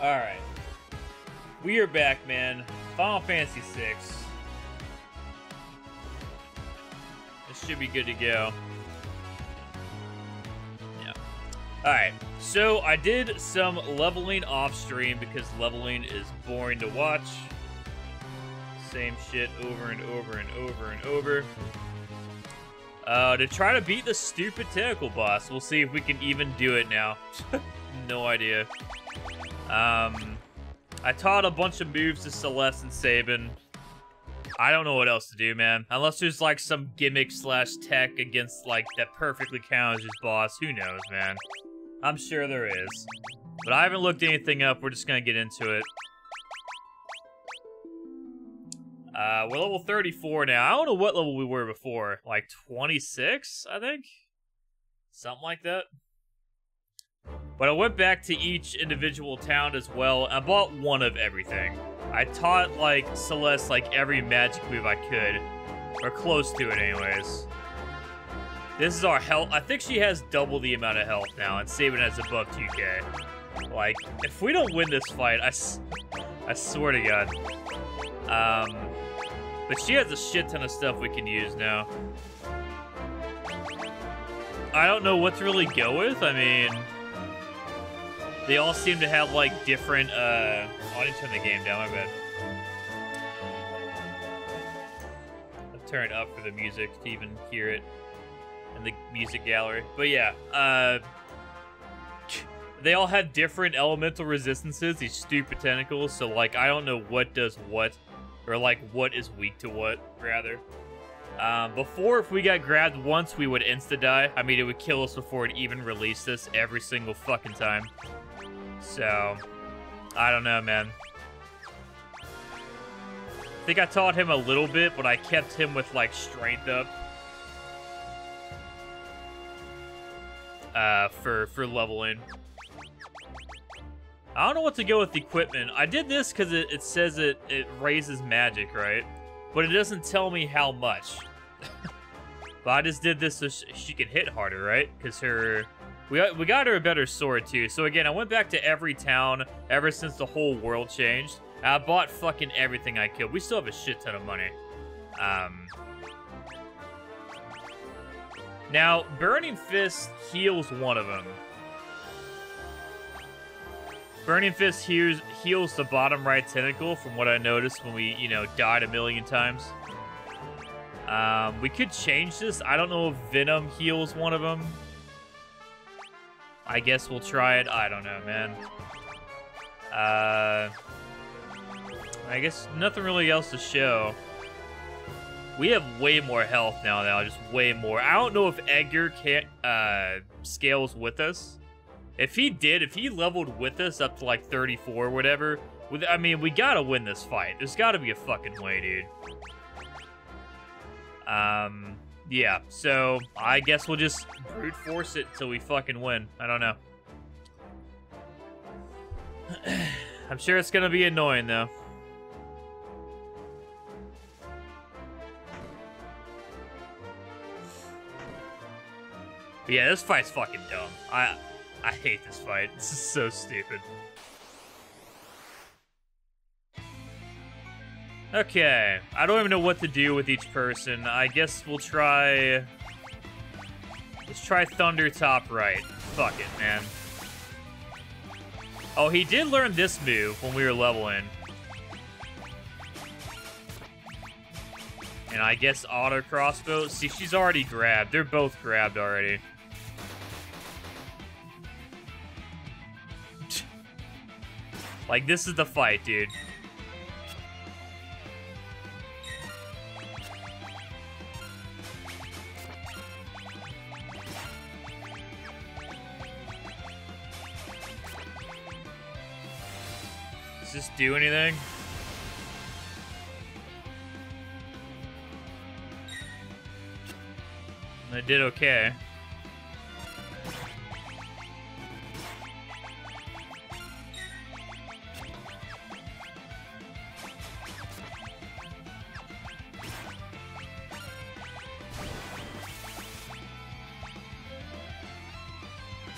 Alright. We are back, man. Final Fantasy VI. This should be good to go. Yeah. Alright, so I did some leveling off stream because leveling is boring to watch. Same shit over and over and over and over. Uh, to try to beat the stupid tentacle boss. We'll see if we can even do it now. no idea. Um, I taught a bunch of moves to Celeste and Sabin. I don't know what else to do, man. Unless there's like some gimmick slash tech against like that perfectly counters boss. Who knows, man? I'm sure there is. But I haven't looked anything up. We're just gonna get into it. Uh, we're level 34 now. I don't know what level we were before. Like 26, I think? Something like that. But I went back to each individual town as well. I bought one of everything. I taught, like, Celeste, like, every magic move I could. Or close to it, anyways. This is our health. I think she has double the amount of health now, and Sabin has above 2k. Like, if we don't win this fight, I, I swear to God. Um, but she has a shit ton of stuff we can use now. I don't know what to really go with. I mean, they all seem to have like different. Uh, oh, I didn't turn the game down. My bad. I'll turn it up for the music to even hear it in the music gallery. But yeah, uh, they all have different elemental resistances. These stupid tentacles. So like, I don't know what does what or like what is weak to what, rather. Um, before, if we got grabbed once, we would insta-die. I mean, it would kill us before it even released us every single fucking time. So, I don't know, man. I think I taught him a little bit, but I kept him with, like, strength up. Uh, for, for leveling. I don't know what to go with the equipment. I did this because it, it says it, it raises magic, right? But it doesn't tell me how much. but I just did this so sh she can hit harder, right? Because her... We got, we got her a better sword, too. So again, I went back to every town ever since the whole world changed. I bought fucking everything I could. We still have a shit ton of money. Um... Now, Burning Fist heals one of them. Burning Fist heals, heals the bottom right tentacle from what I noticed when we, you know, died a million times. Um, we could change this. I don't know if Venom heals one of them. I guess we'll try it. I don't know, man. Uh, I guess nothing really else to show. We have way more health now, now, just way more. I don't know if Edgar can't, uh, scales with us. If he did, if he leveled with us up to like 34 or whatever, with, I mean, we gotta win this fight. There's gotta be a fucking way, dude. Um, yeah, so I guess we'll just brute force it till we fucking win. I don't know. I'm sure it's gonna be annoying, though. But yeah, this fight's fucking dumb. I I hate this fight. This is so stupid. Okay, I don't even know what to do with each person. I guess we'll try... Let's try Thunder top right. Fuck it, man. Oh, he did learn this move when we were leveling. And I guess auto crossbow. See, she's already grabbed. They're both grabbed already. Like, this is the fight, dude. This do anything? I did okay.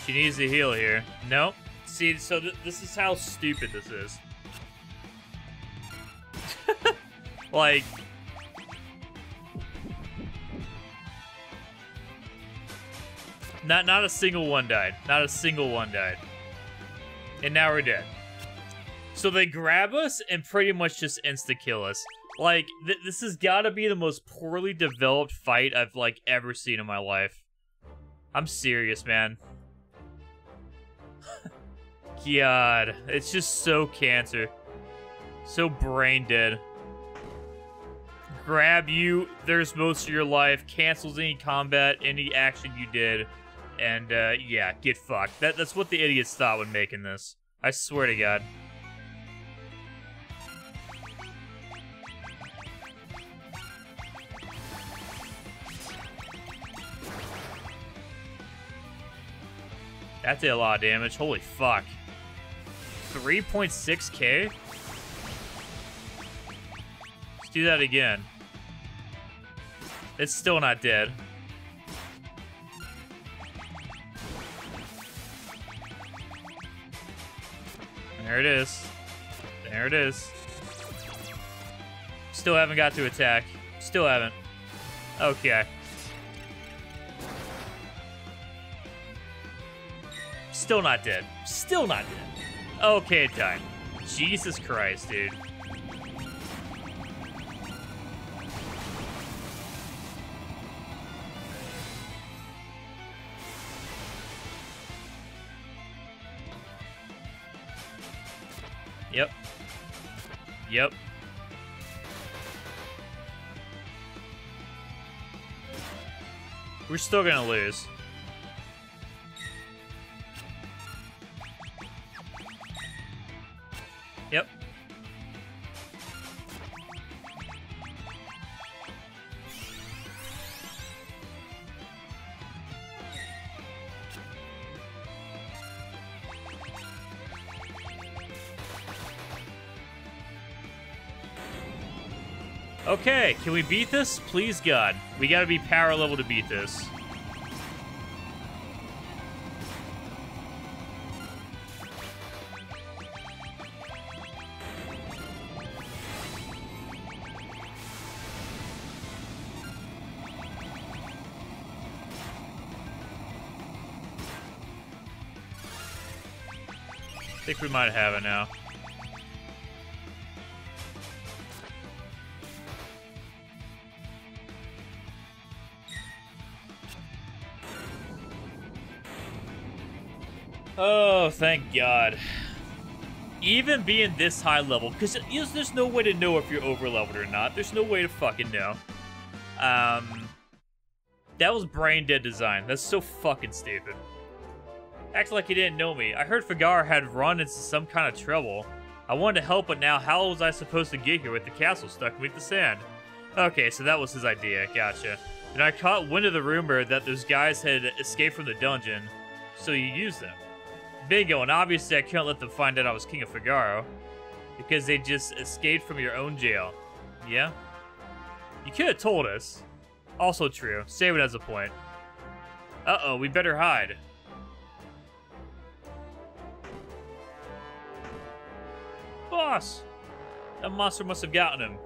She needs to heal here. Nope. See, so th this is how stupid this is. Like, not not a single one died. Not a single one died. And now we're dead. So they grab us and pretty much just insta kill us. Like th this has got to be the most poorly developed fight I've like ever seen in my life. I'm serious, man. God, it's just so cancer. So brain dead. Grab you, there's most of your life, cancels any combat, any action you did, and uh, yeah, get fucked. That, that's what the idiots thought when making this. I swear to God. That did a lot of damage. Holy fuck. 3.6k? Let's do that again. It's still not dead. There it is. There it is. Still haven't got to attack. Still haven't. Okay. Still not dead. Still not dead. Okay, time. Jesus Christ, dude. Yep. Yep. We're still gonna lose. Okay, can we beat this? Please, God. We gotta be power level to beat this. I think we might have it now. Oh, thank God. Even being this high level, because there's no way to know if you're over leveled or not. There's no way to fucking know. Um, that was brain dead design. That's so fucking stupid. Act like you didn't know me. I heard Figaro had run into some kind of trouble. I wanted to help, but now how was I supposed to get here with the castle stuck beneath the sand? Okay, so that was his idea. Gotcha. And I caught wind of the rumor that those guys had escaped from the dungeon, so you used them. Bingo, and obviously I couldn't let them find out I was King of Figaro, because they just escaped from your own jail. Yeah? You could have told us. Also true. Save it as a point. Uh-oh, we better hide. Boss! That monster must have gotten him.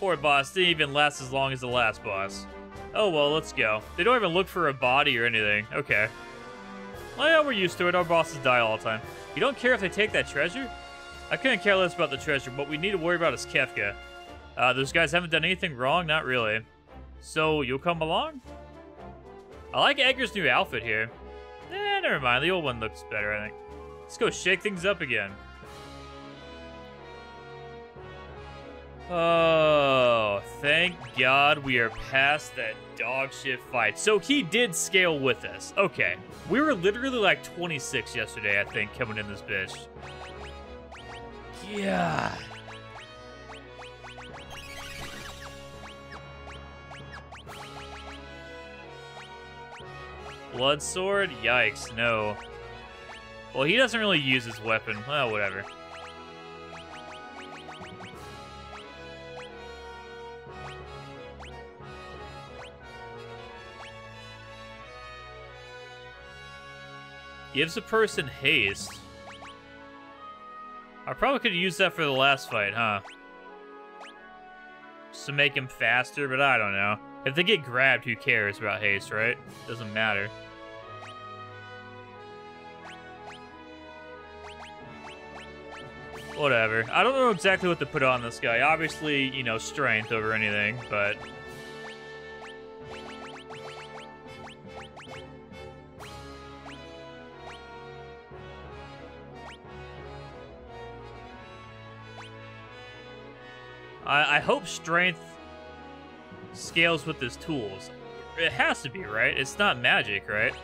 Poor boss, didn't even last as long as the last boss. Oh well, let's go. They don't even look for a body or anything. Okay. Well, yeah, we're used to it. Our bosses die all the time. You don't care if they take that treasure? I couldn't care less about the treasure, but we need to worry about is Kefka. Uh, those guys haven't done anything wrong? Not really. So, you'll come along? I like Edgar's new outfit here. Eh, never mind. The old one looks better, I think. Let's go shake things up again. Oh, thank God we are past that dog shit fight. So he did scale with us. Okay. We were literally like 26 yesterday, I think, coming in this bitch. Yeah. Blood sword? Yikes, no. Well, he doesn't really use his weapon. Well, whatever. Gives a person haste. I probably could used that for the last fight, huh? Just to make him faster, but I don't know. If they get grabbed, who cares about haste, right? Doesn't matter. Whatever. I don't know exactly what to put on this guy. Obviously, you know, strength over anything, but... I, I hope strength scales with his tools. It has to be, right? It's not magic, right?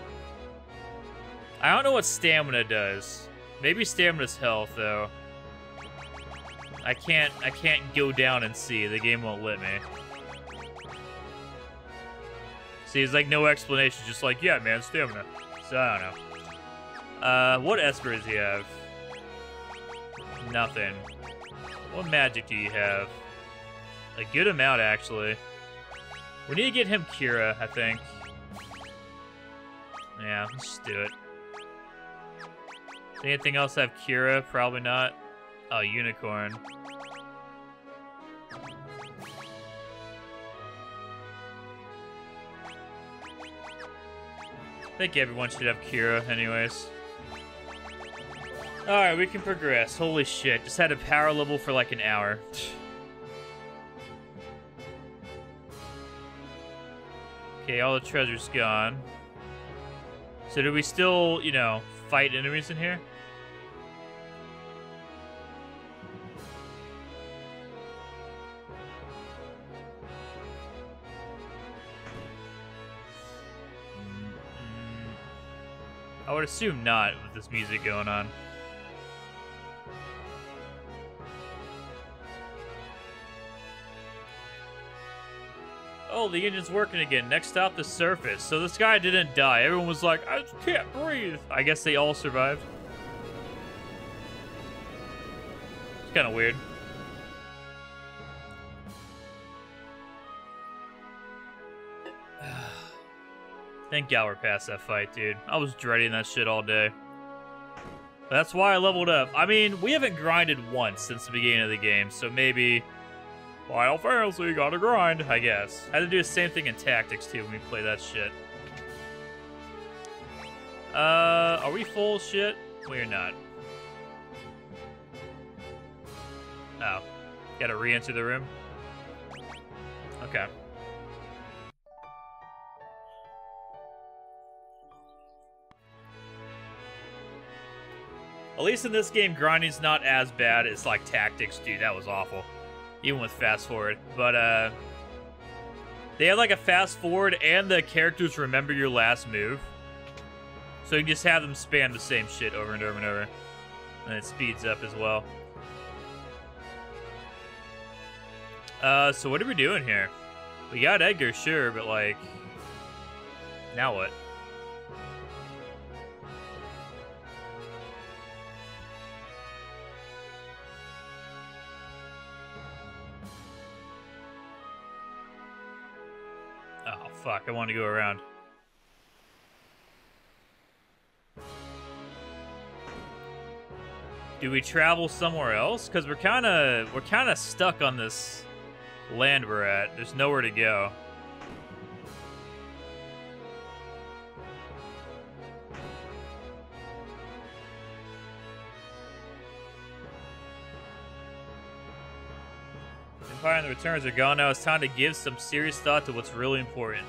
I don't know what stamina does. Maybe stamina's health, though. I can't I can't go down and see. The game won't let me. See, it's like no explanation, just like, yeah, man, stamina. So I don't know. Uh, what Esper does he have? Nothing. What magic do you have? A good amount, actually. We need to get him Cura, I think. Yeah, let's do it. Anything else have Cura? Probably not. Oh, Unicorn. I think everyone should have Cura anyways. Alright, we can progress. Holy shit, just had a power level for like an hour. Okay, all the treasure's gone. So do we still, you know, fight enemies in here? Mm-hmm. I would assume not with this music going on. Oh, the engine's working again. Next stop, the surface. So this guy didn't die. Everyone was like, I can't breathe. I guess they all survived. It's kind of weird. Thank God we're past that fight, dude. I was dreading that shit all day. That's why I leveled up. I mean, we haven't grinded once since the beginning of the game, so maybe Final Fantasy gotta grind, I guess. I had to do the same thing in Tactics, too, when we play that shit. Uh, are we full shit? We're not. Oh. Gotta re-enter the room? Okay. At least in this game, grinding's not as bad as like tactics, dude. That was awful. Even with fast forward. But uh they have like a fast forward and the characters remember your last move. So you can just have them spam the same shit over and over and over. And it speeds up as well. Uh, so what are we doing here? We got Edgar, sure, but like, now what? Fuck, I want to go around. Do we travel somewhere else? Because we're kind of we're kind of stuck on this land we're at. There's nowhere to go. Empire and the Returns are gone now. It's time to give some serious thought to what's really important.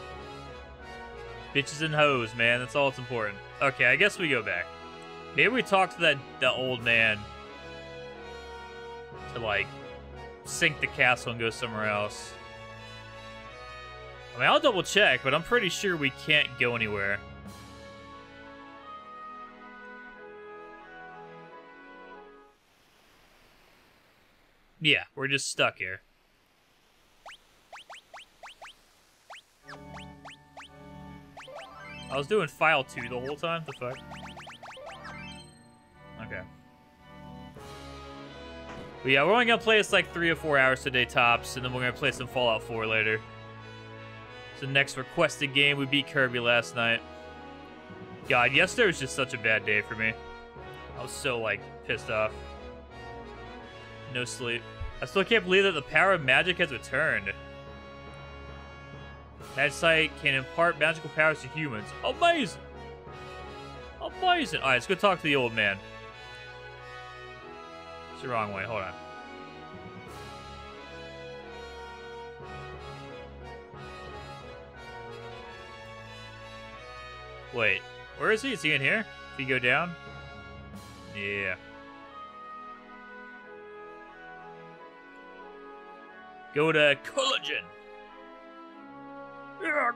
Bitches and hoes, man. That's all that's important. Okay, I guess we go back. Maybe we talk to that, that old man to, like, sink the castle and go somewhere else. I mean, I'll double check, but I'm pretty sure we can't go anywhere. Yeah, we're just stuck here. I was doing file 2 the whole time? The fuck? Okay. But yeah, we're only gonna play this like three or four hours today tops, and then we're gonna play some Fallout 4 later. So next requested game, we beat Kirby last night. God, yesterday was just such a bad day for me. I was so, like, pissed off. no sleep. I still can't believe that the power of magic has returned. Magicite can impart magical powers to humans. Amazing! Amazing! Alright, let's go talk to the old man. It's the wrong way. Hold on. Wait, where is he? Is he in here? If he go down? Yeah. Go to Kohlingen. Yeah.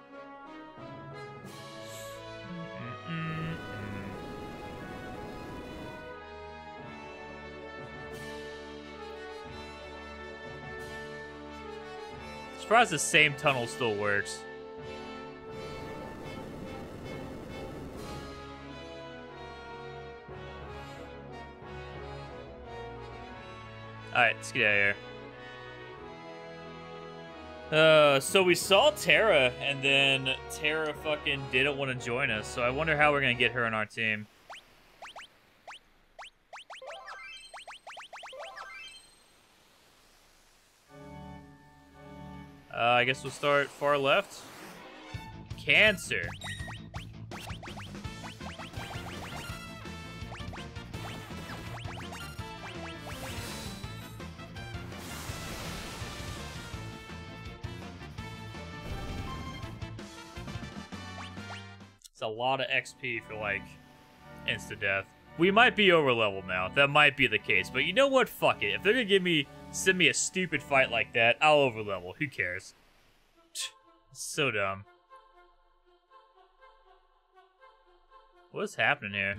Surprised the same tunnel still works. Alright, let's get out of here. Uh, so we saw Terra, and then Terra fucking didn't want to join us, so I wonder how we're gonna get her on our team. Uh, I guess we'll start far left. Cancer. It's a lot of XP for, like, insta-death. We might be over level now. That might be the case. But you know what? Fuck it. If they're gonna give me, send me a stupid fight like that, I'll over level. Who cares? So dumb. What's happening here?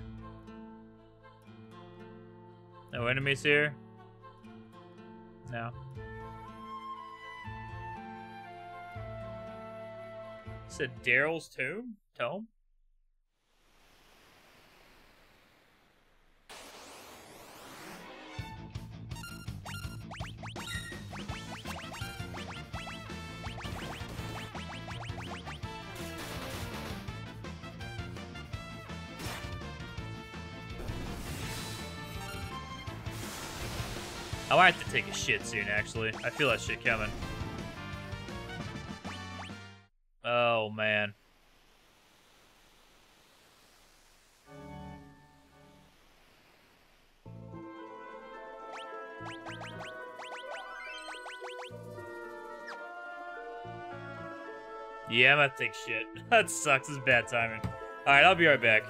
No enemies here? No. Said Daryl's tomb? Tome? I might have to take a shit soon, actually. I feel that shit coming. Oh, man. Yeah, I'm gonna take shit. that sucks. It's bad timing. Alright, I'll be right back.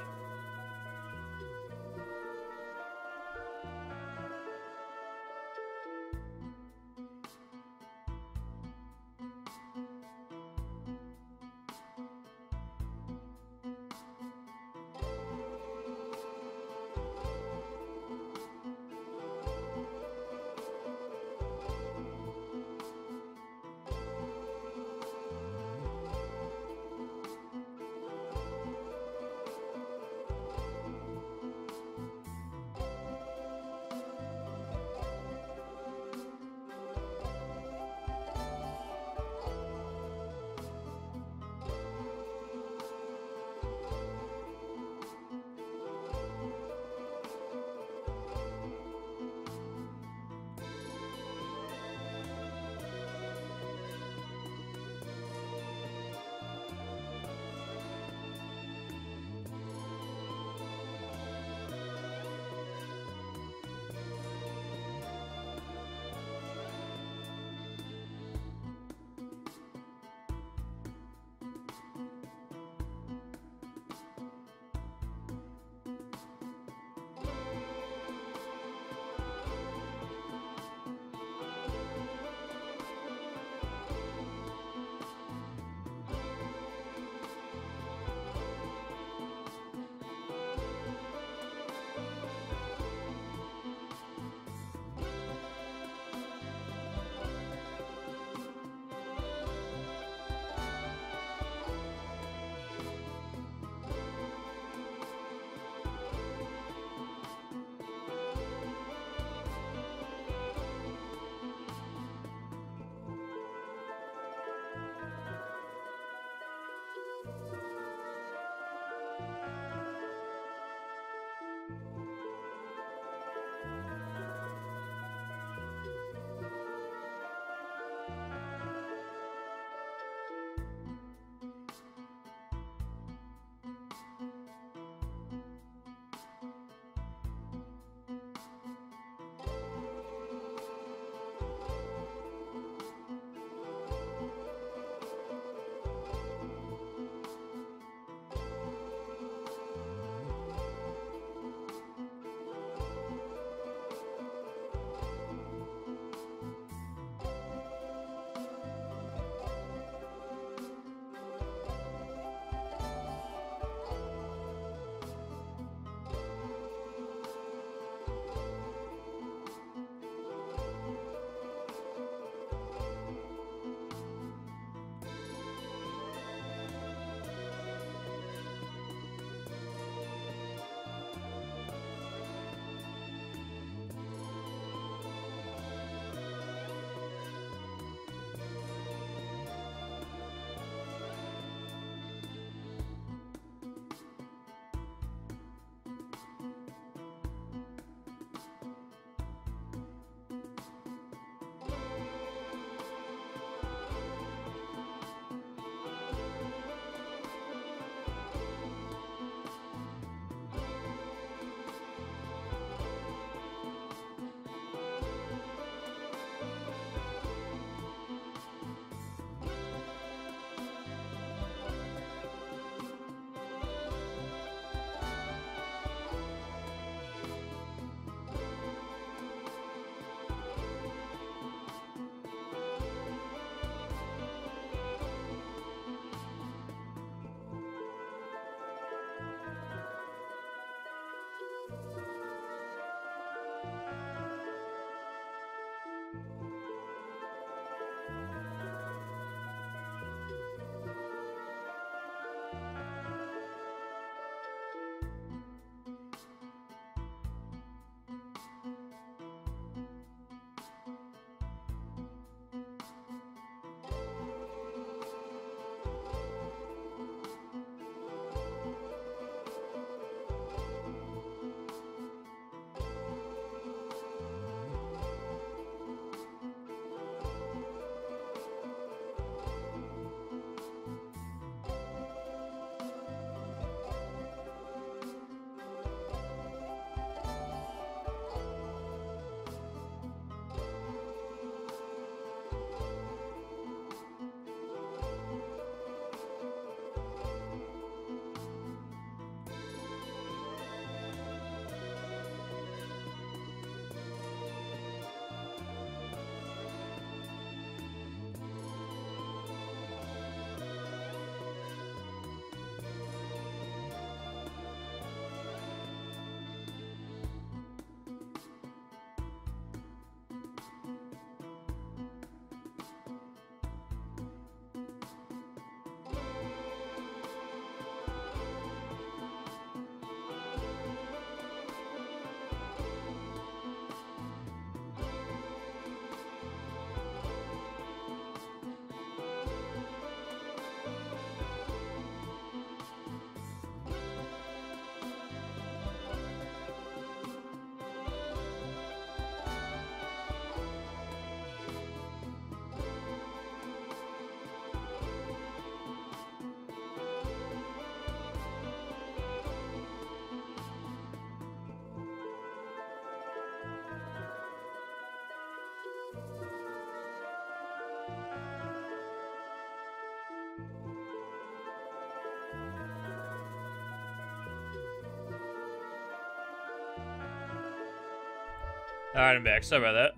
Alright, I'm back. Sorry about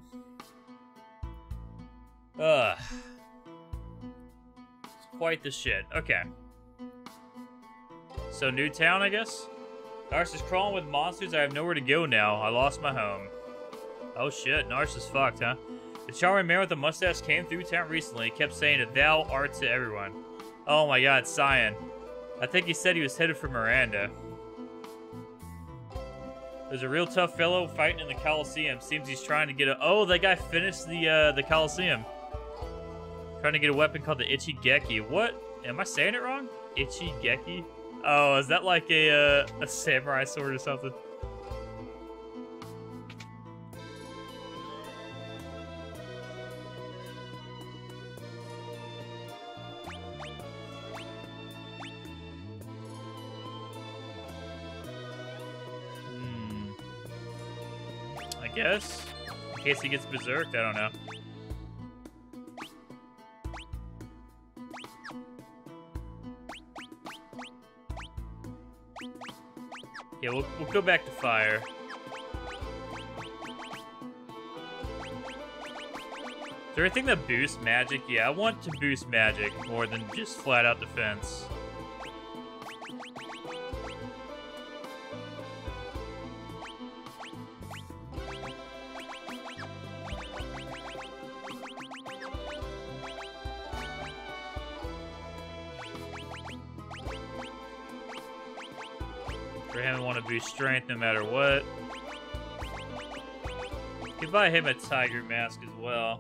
that. Ugh. It's quite the shit. Okay. So, new town, I guess? Narshe is crawling with monsters. I have nowhere to go now. I lost my home. Oh shit, Narshe is fucked, huh? The charming man with the mustache came through town recently. Kept saying that thou art to everyone. Oh my god, Cyan. I think he said he was headed for Maranda. There's a real tough fellow fighting in the Coliseum. Seems he's trying to get a... Oh, that guy finished the uh, the Coliseum. Trying to get a weapon called the Itchy Geki. What? Am I saying it wrong? Itchy Geki? Oh, is that like a, uh, a samurai sword or something? Guess. In case he gets berserked, I don't know. Yeah, we'll, we'll go back to fire. Is there anything that boosts magic? Yeah, I want to boost magic more than just flat out defense. Strength no matter what. Could buy him a tiger mask as well.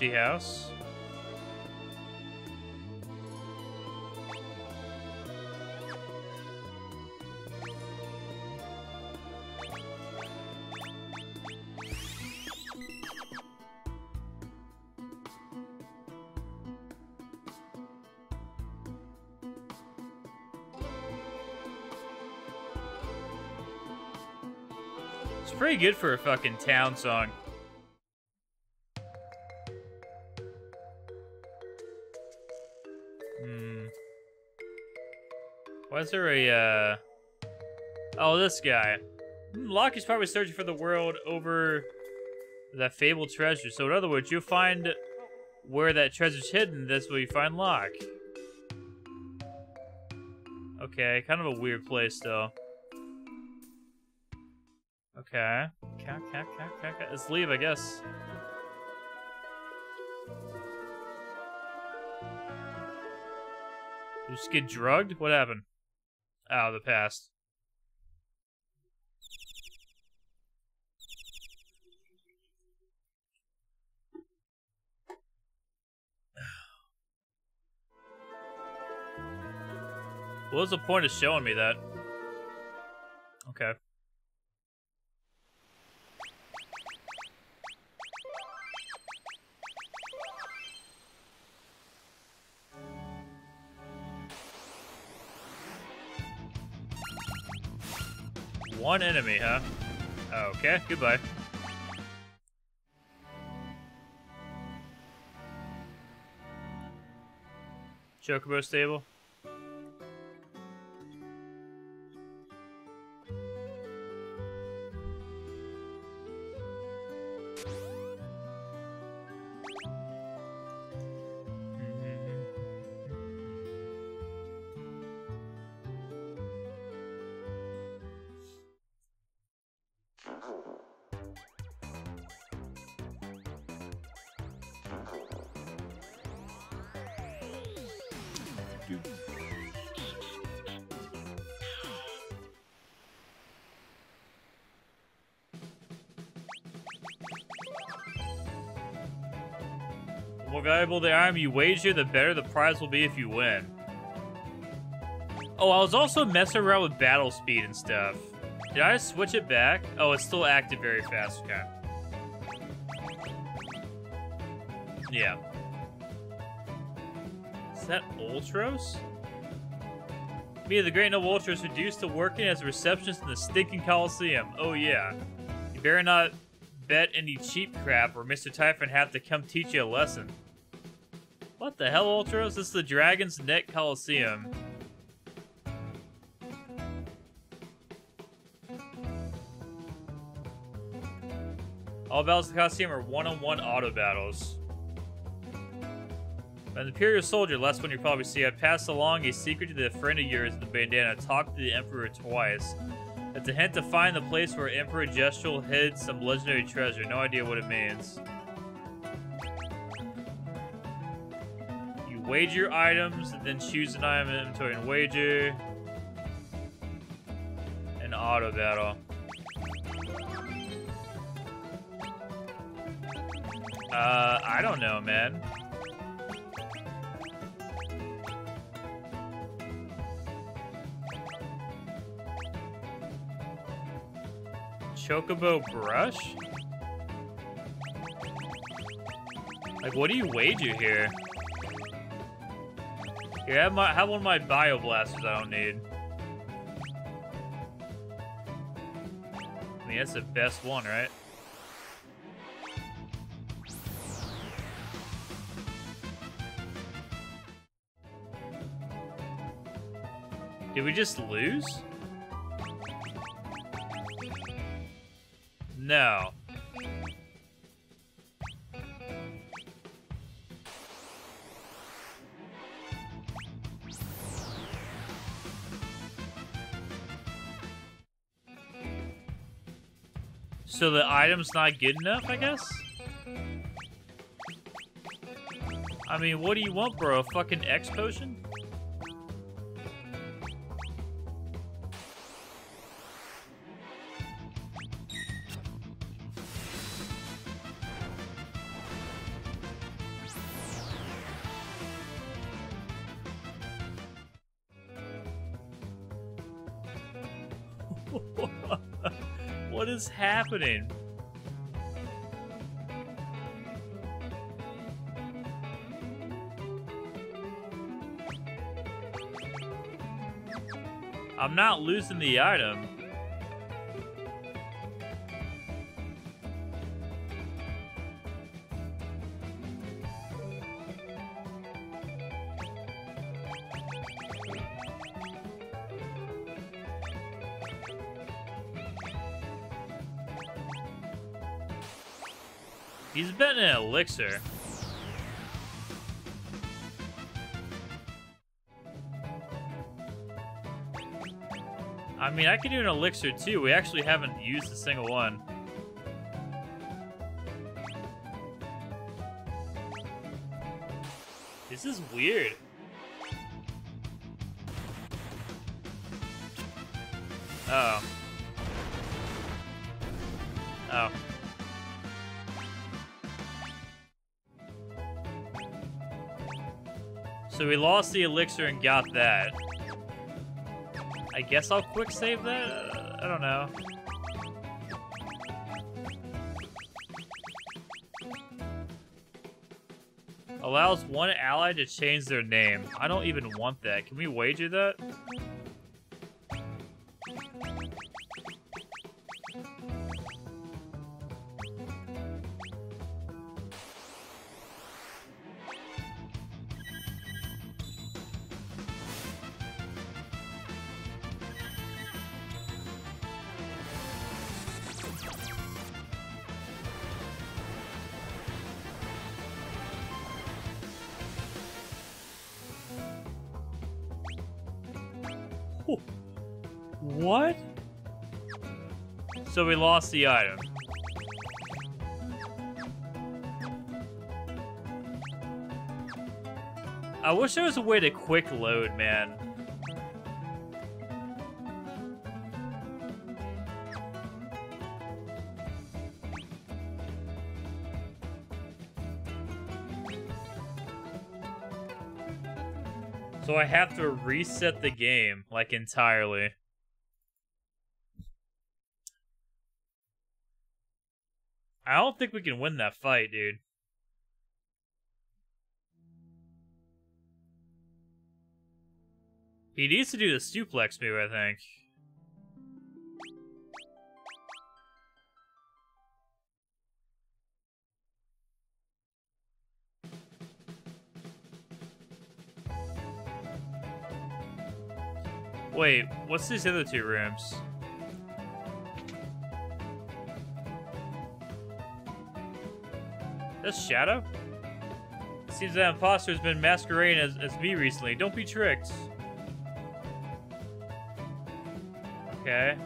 Empty house. It's pretty good for a fucking town song. Is there a, uh... Oh, this guy. Locke is probably searching for the world over that fabled treasure. So in other words, you'll find where that treasure's hidden. That's where you find Locke. Okay, kind of a weird place, though. Okay. Let's leave, I guess. You just get drugged? What happened? Oh, the past. What was the point of showing me that? Okay. One enemy, huh? Okay, goodbye. Chocobo stable. Valuable the item you wager, the better the prize will be if you win. Oh, I was also messing around with battle speed and stuff. Did I switch it back? Oh, it's still active very fast. Okay. Yeah. Is that Ultros? Me, the Great Noble Ultros reduced to working as a receptionist in the stinking Coliseum. Oh, yeah. You better not bet any cheap crap or Mr. Typhon have to come teach you a lesson. The hell, Ultros? This is the Dragon's Neck Coliseum. All battles in the Coliseum are one-on-one -on -one auto battles. An Imperial soldier, last one you probably see, I passed along a secret to the friend of yours in the bandana. Talked to the Emperor twice. It's a hint to find the place where Emperor Gestahl hid some legendary treasure. No idea what it means. Wager items, and then choose an item in inventory and wager. An auto battle. Uh, I don't know, man. Chocobo brush? Like, what do you wager here? Here, have, my, have one of my bio blasters I don't need. I mean, that's the best one, right? Did we just lose? No. So the item's not good enough, I guess? I mean, what do you want, bro? A fucking X potion? Happening? I'm not losing the item. An elixir. I mean, I could do an elixir too. We actually haven't used a single one. This is weird. So we lost the elixir and got that. I guess I'll quick save that? Uh, I don't know. Allows one ally to change their name. I don't even want that. Can we wager that? So we lost the item. I wish there was a way to quick load, man. So I have to reset the game, like, entirely. I don't think we can win that fight, dude. He needs to do the suplex move, I think. Wait, what's these other two rooms? That's Shadow? Seems that imposter has been masquerading as, as me recently. Don't be tricked. Okay.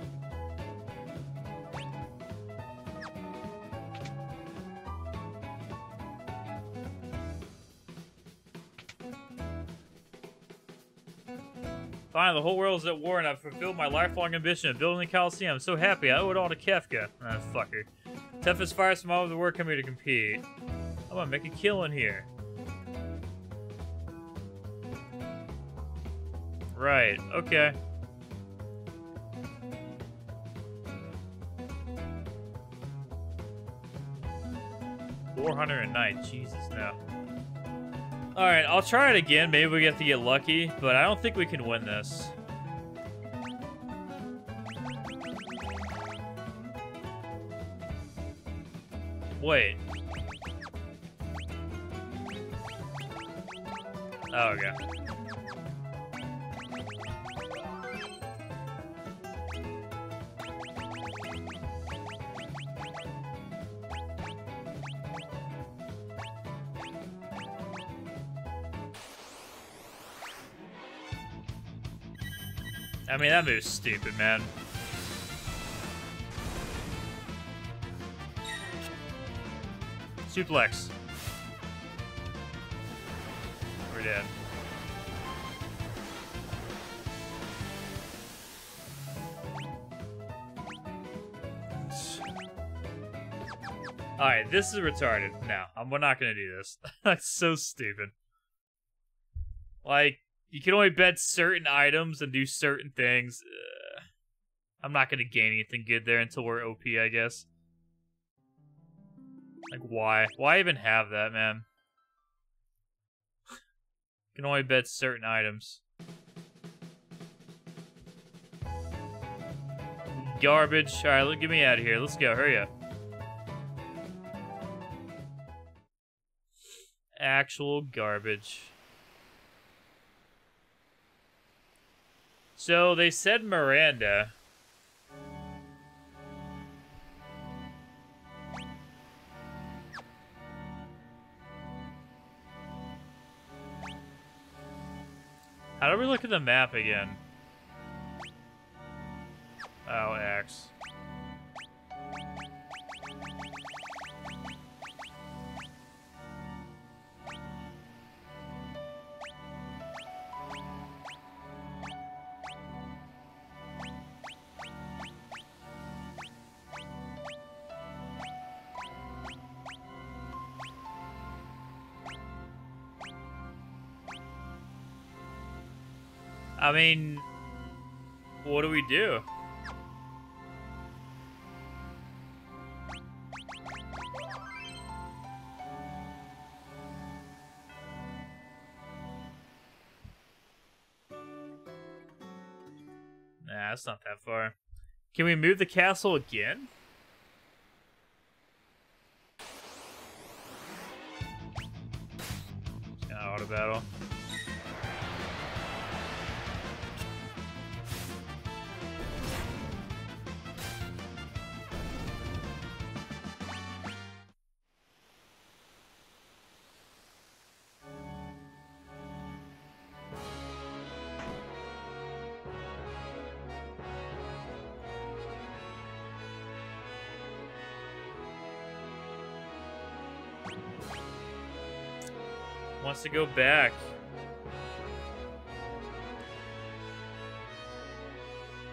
Fine, the whole world is at war and I've fulfilled my lifelong ambition of building the Coliseum. I'm so happy. I owe it all to Kefka. Ah, fucker. Toughest from all over the world here to compete. I'm gonna make a kill in here. Right, okay. Four hundred and nine. Jesus, no. Alright, I'll try it again. Maybe we get to get lucky, but I don't think we can win this. Wait. Oh, okay. I mean, that move's stupid, man. Suplex. Alright, this is retarded. No, I'm, we're not gonna do this. That's so stupid. Like, you can only bet certain items and do certain things. Uh, I'm not gonna gain anything good there until we're OP, I guess. Like, why? Why even have that, man? Can only bet certain items. Garbage. Alright, look, get me out of here. Let's go. Hurry up. Actual garbage. So they said Maranda. How do we look at the map again? Oh, X. mean, what do we do? Nah, it's not that far. Can we move the castle again? Auto battle. to go back.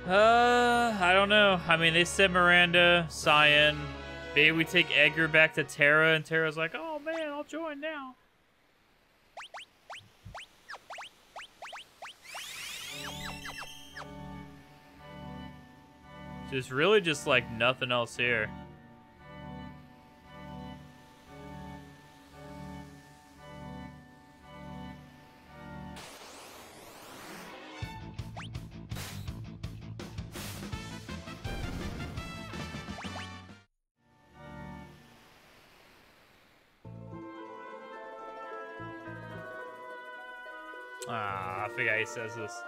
Uh, I don't know. I mean, they said Maranda, Cyan. Maybe we take Edgar back to Terra, and Terra's like, oh man, I'll join now. There's really just like nothing else here. Says this.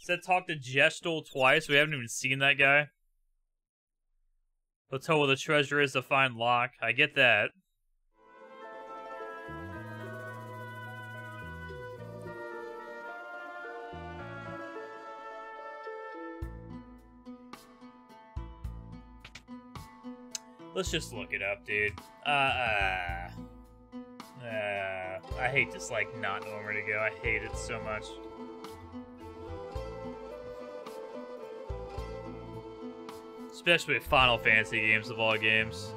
Said talk to Gestahl twice. We haven't even seen that guy. Let's hope the treasure is to find Locke. I get that. Let's just look it up, dude. Uh, uh, uh, I hate just, like, not knowing where to go. I hate it so much. Especially with Final Fantasy games of all games.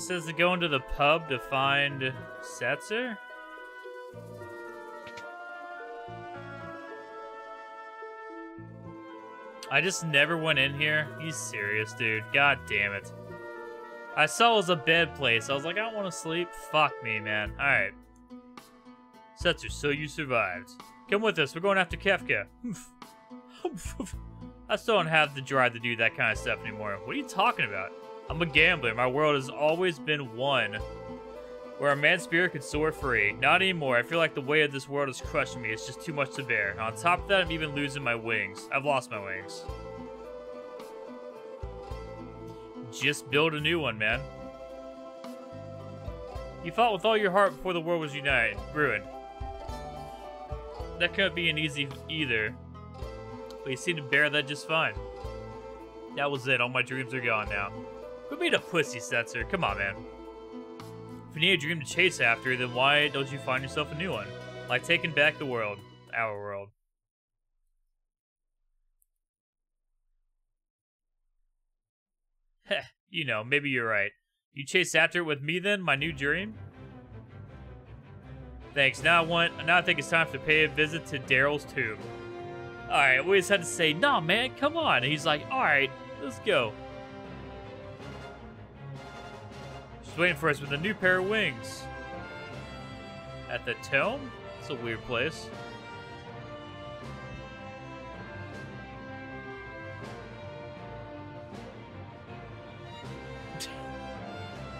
It says to go into the pub to find Setzer? I just never went in here. You serious, dude? God damn it. I saw it was a bed place. I was like, I don't want to sleep. Fuck me, man. Alright. Setzer, so you survived. Come with us. We're going after Kefka. I still don't have the drive to do that kind of stuff anymore. What are you talking about? I'm a gambler. My world has always been one where a man's spirit could soar free. Not anymore. I feel like the weight of this world is crushing me. It's just too much to bear. On top of that, I'm even losing my wings. I've lost my wings. Just build a new one, man. You fought with all your heart before the world was united, ruined. That couldn't be an easy either. But you seem to bear that just fine. That was it. All my dreams are gone now. Who made a pussy, Setzer? Come on, man. If you need a dream to chase after, then why don't you find yourself a new one? Like taking back the world. Our world. Heh, you know, maybe you're right. You chase after it with me then, my new dream? Thanks. Now I want now I think it's time to pay a visit to Daryl's tomb. Alright, we just had to say, nah man, come on. And he's like, alright, let's go. Waiting for us with a new pair of wings. At the tomb? It's a weird place.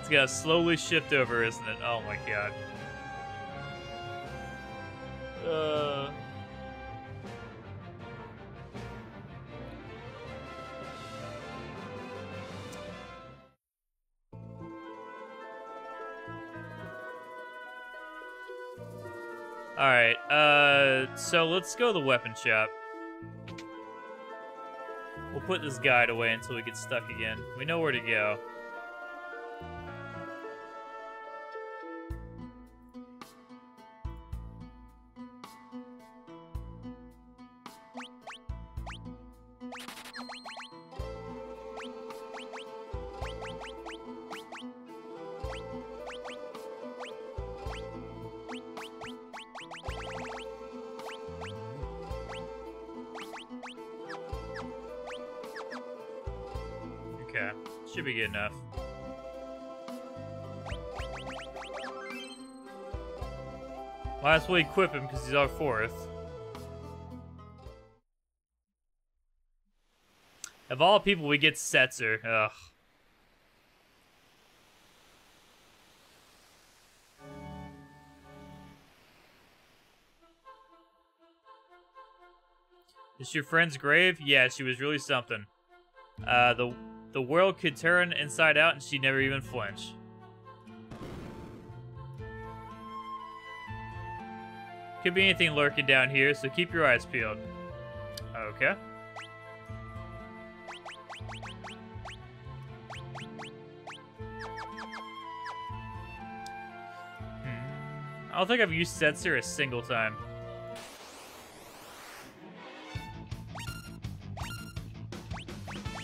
it's gonna slowly shift over, isn't it? Oh my god. Uh... Alright, uh, so let's go to the weapon shop. We'll put this guide away until we get stuck again. We know where to go. As well equip him because he's our fourth. Of all people, we get Setzer. Ugh. Is your friend's grave? Yeah, she was really something. Uh, the the world could turn inside out and she never even flinch. Could be anything lurking down here, so keep your eyes peeled. Okay. Hmm. I don't think I've used Setzer a single time.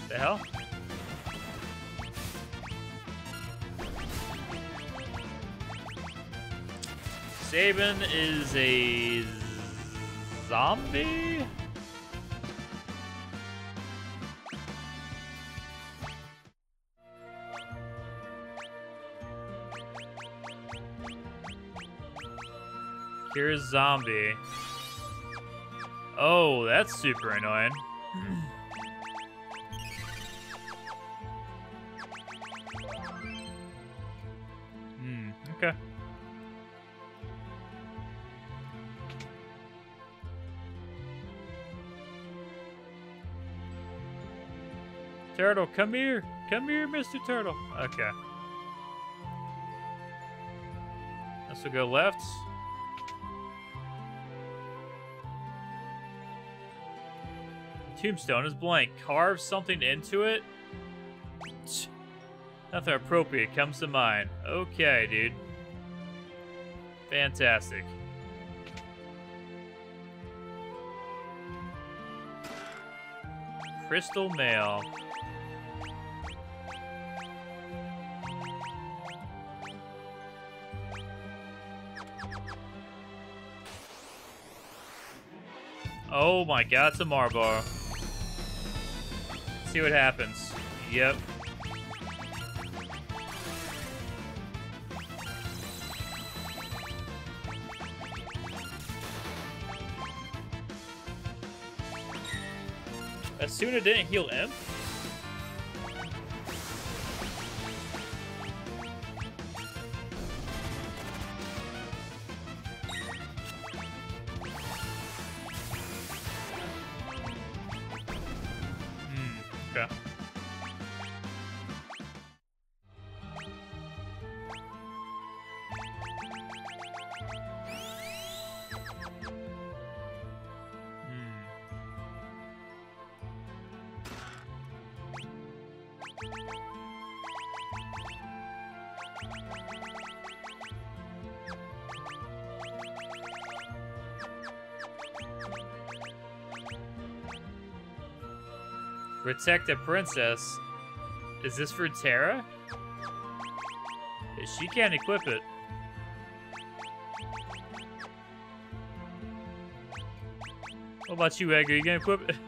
The hell? Sabin is a zombie? Here's zombie. Oh, that's super annoying. Turtle, come here. Come here, Mr. Turtle. Okay. This will go left. Tombstone is blank. Carve something into it? Nothing appropriate comes to mind. Okay, dude. Fantastic. Crystal Mail. Oh my god, it's a Marbar. See what happens. Yep. Esuna didn't heal Imp? Protect a princess. Is this for Terra? She can't equip it. What about you, Edgar? You gonna equip it?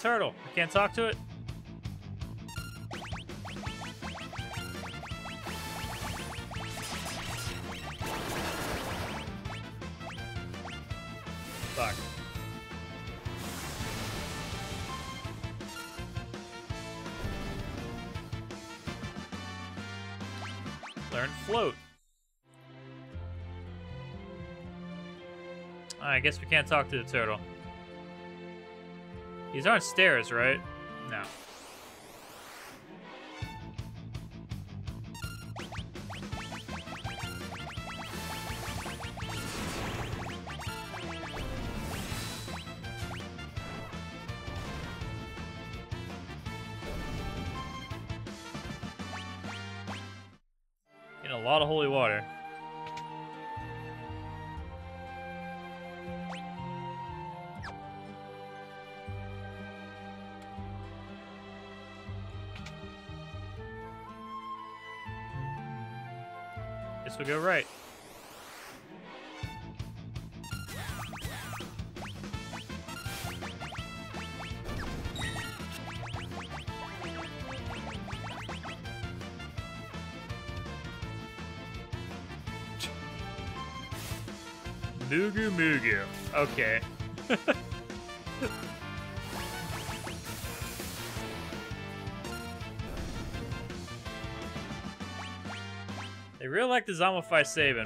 turtle. I can't talk to it? Fuck. Learn float. Ah, I guess we can't talk to the turtle. These aren't stairs, right? Go right. Mugu Mugu. Okay. like the Zombify Sabin.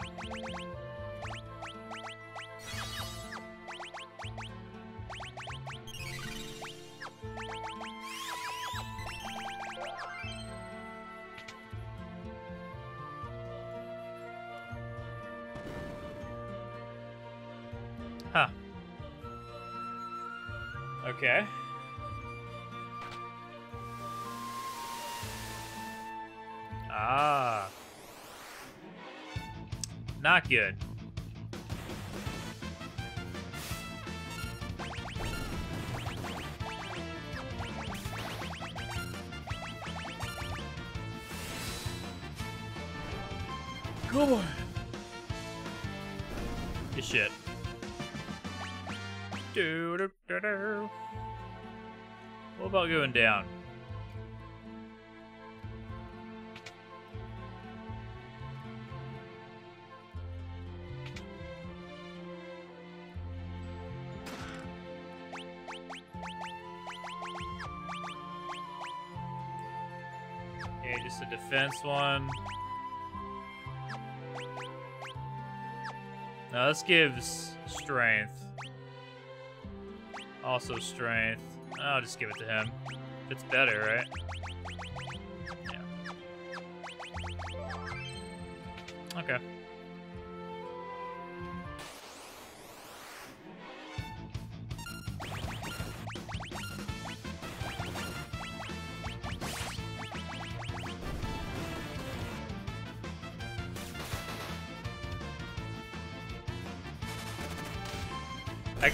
Not good. Come on. Good shit. Do, do, do, do. What about going down? Defense one. Now this gives strength. Also strength. I'll just give it to him. It's better, right?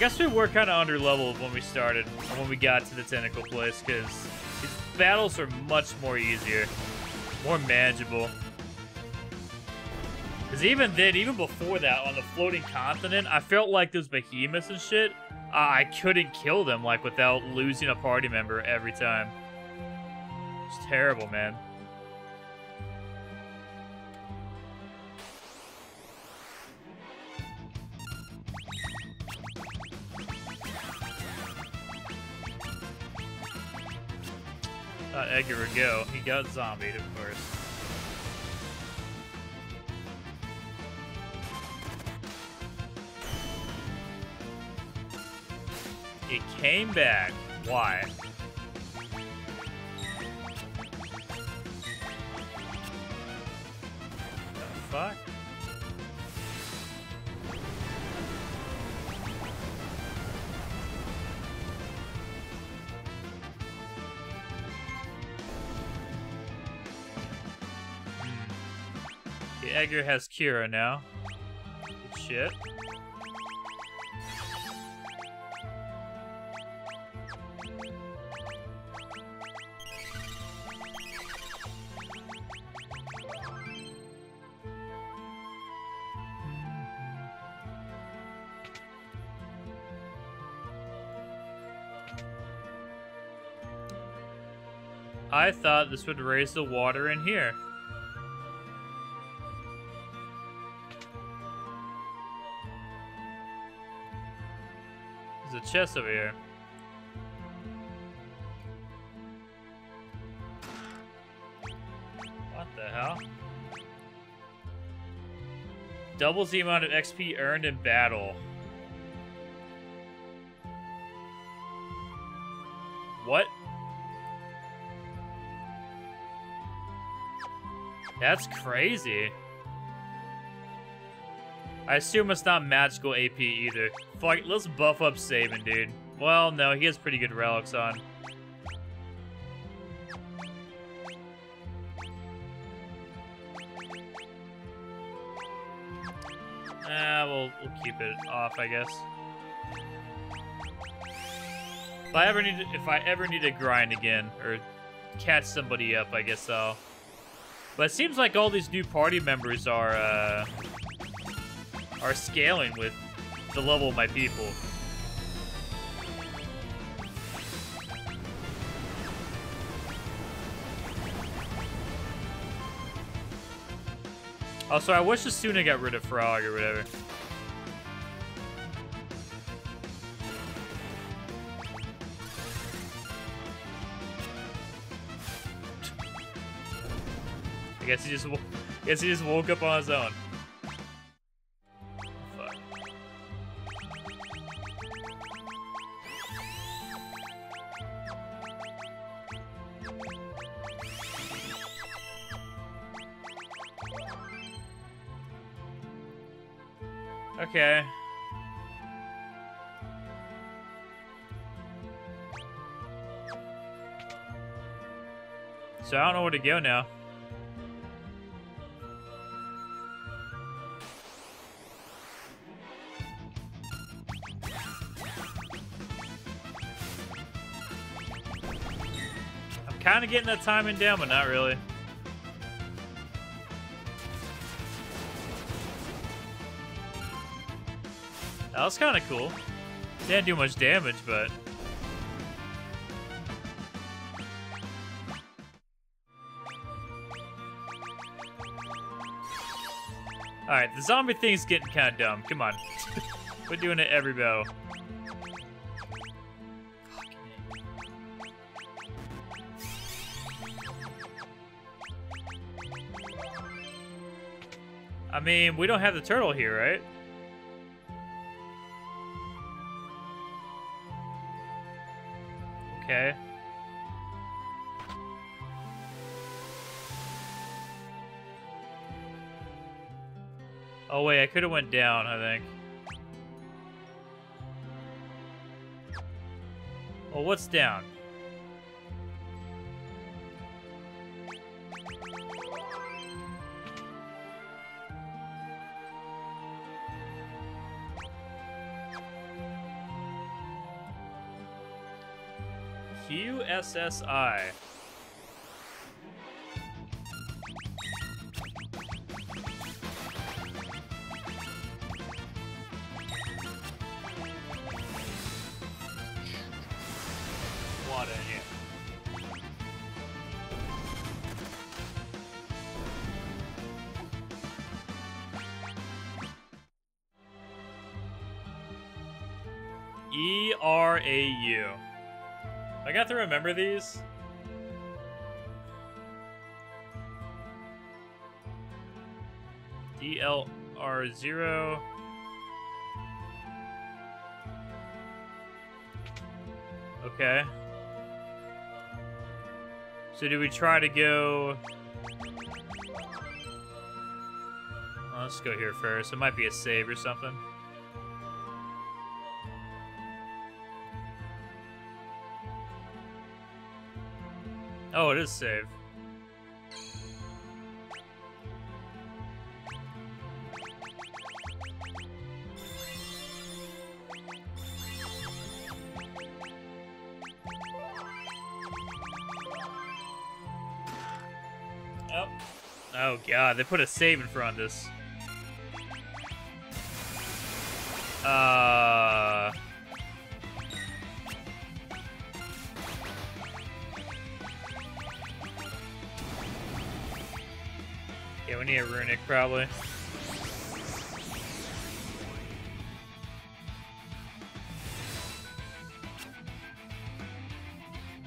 Guess we were kind of under leveled when we started, when we got to the tentacle place, because these battles are much more easier, more manageable. Because even then, even before that, on the floating continent, I felt like those behemoths and shit, uh, I couldn't kill them, like, without losing a party member every time. It's terrible, man. Would go. He got zombied, of course. It came back. Why? Edgar has Cura now. Shit. I thought this would raise the water in here. Chest over here. What the hell? Doubles the amount of XP earned in battle. What? That's crazy. I assume it's not magical AP either. Fuck, let's buff up Sabin, dude. Well, no, he has pretty good relics on. Ah, we'll, we'll keep it off, I guess. If I ever need to, if I ever need to grind again or catch somebody up, I guess I'll. But it seems like all these new party members are uh, are scaling with the level of my people. Also, I wish Esuna got rid of Frog or whatever. I guess he just, I guess he just woke up on his own. To go now. I'm kind of getting that timing down, but not really. That was kind of cool. Didn't do much damage, but... Alright, the zombie thing's getting kind of dumb. Come on. We're doing it every battle. I mean, we don't have the turtle here, right? Oh wait, I could have went down, I think. Well, what's down? QSSI. Remember these. DLR0. Okay. So do we try to go... Let's go here first. It might be a save or something. Oh, it is save. Oh. Oh god, they put a save in front of this. Probably.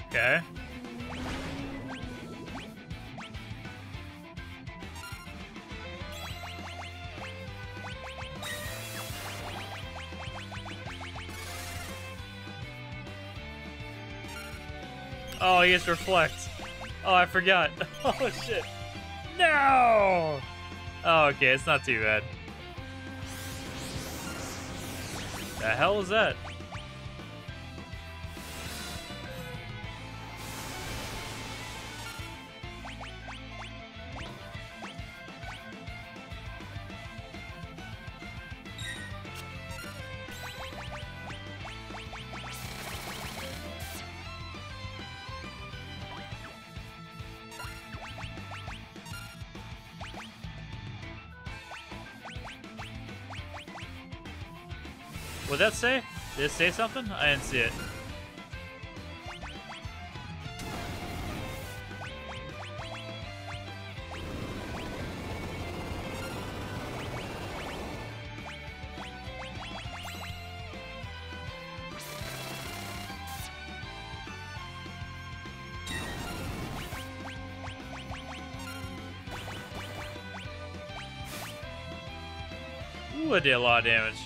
Okay. Oh, he has reflect. Oh, I forgot. Oh shit. No! Oh, okay, it's not too bad. The hell is that? That say? Did it say something? I didn't see it. Ooh, I did a lot of damage.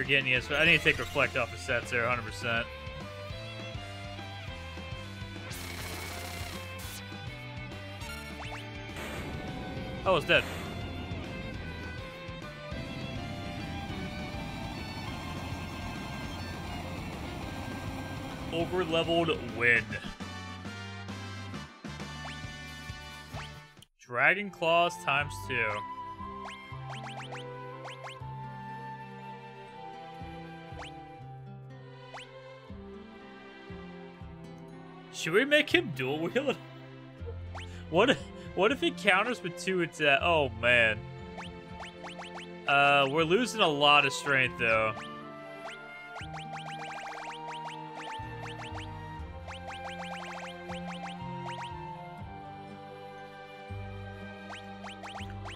Forgetting yes, but I need to take reflect off the sets there 100%. Oh, it's dead. Over leveled win. Dragon Claws times two. Should we make him dual wield? what if, what if he counters with two attack? Oh man. Uh, we're losing a lot of strength though.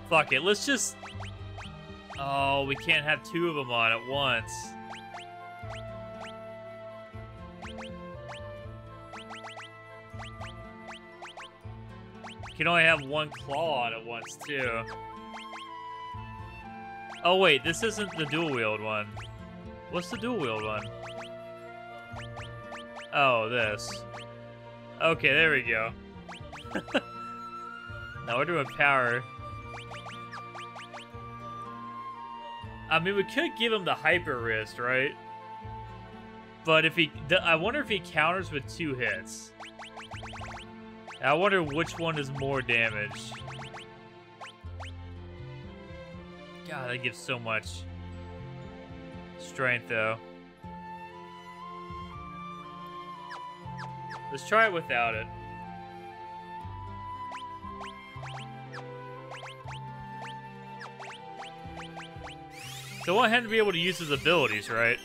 Fuck it, let's just... Oh, we can't have two of them on at once. Can only have one claw on at once, too. Oh, wait, this isn't the dual wield one. What's the dual wield one? Oh, this. Okay, there we go. now we're doing power. I mean, we could give him the hyper wrist, right? But if he, I wonder if he counters with two hits. I wonder which one is more damage. God, that gives so much strength, though. Let's try it without it. So I want him to be able to use his abilities, right?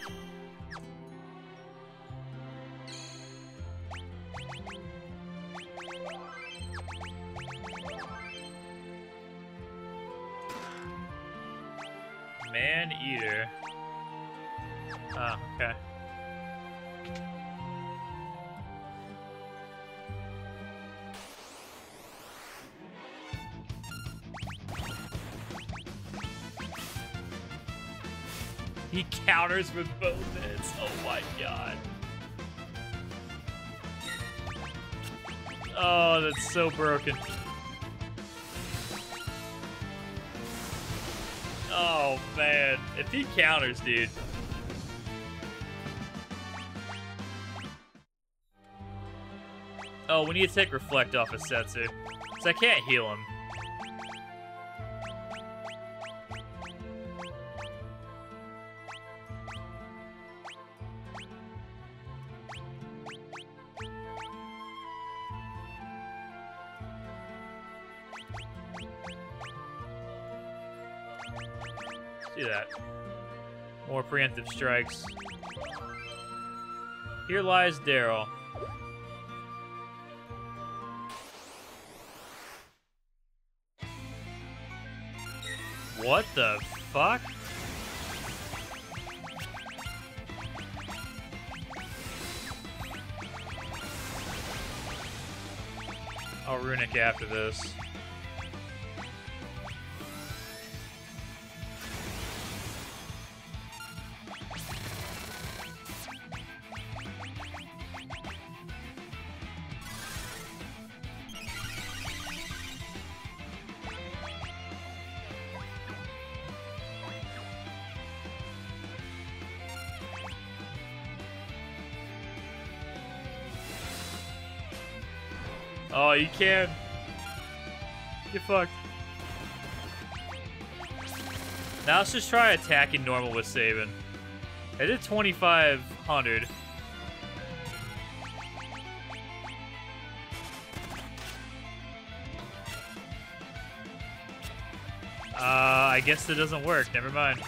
Counters with both hits. Oh my god. Oh, that's so broken. Oh man, if he counters, dude. Oh, we need to take reflect off of Setzer. Cause I can't heal him. Strikes. Here lies Daryl. What the fuck? I'll runic after this. Can. Get fucked. Now let's just try attacking normal with Sabin. I did 2,500. Uh, I guess it doesn't work. Never mind.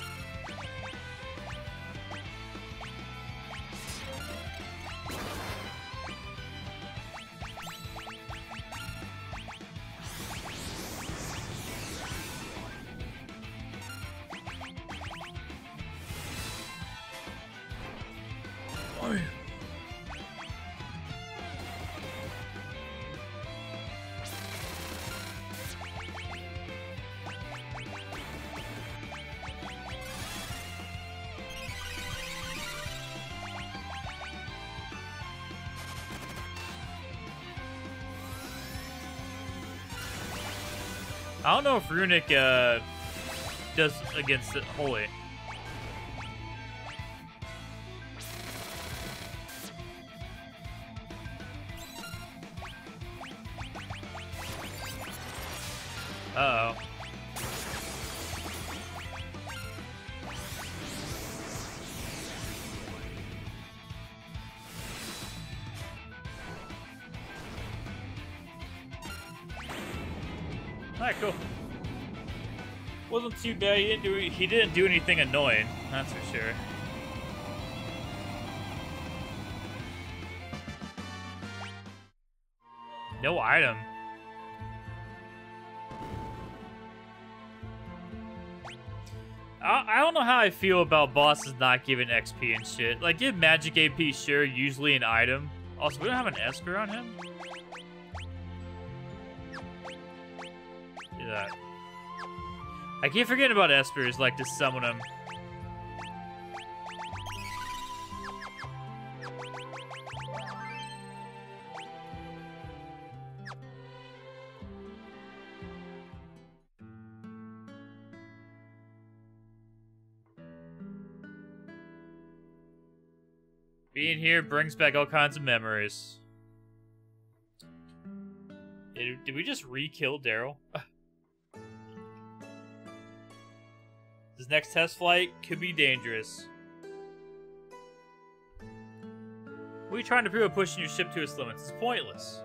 Don't know if Runic uh, does against Holy. Bad. He didn't do he didn't do anything annoying. That's for sure. No item. I, I don't know how I feel about bosses not giving XP and shit. Like, give magic AP, sure, usually an item. Also, we don't have an Esper on him? Do that. I keep forgetting about Espers, like, to summon them. Being here brings back all kinds of memories. Did, did we just re-kill Daryl? this next test flight could be dangerous. What are you trying to prove pushing your ship to its limits? It's pointless.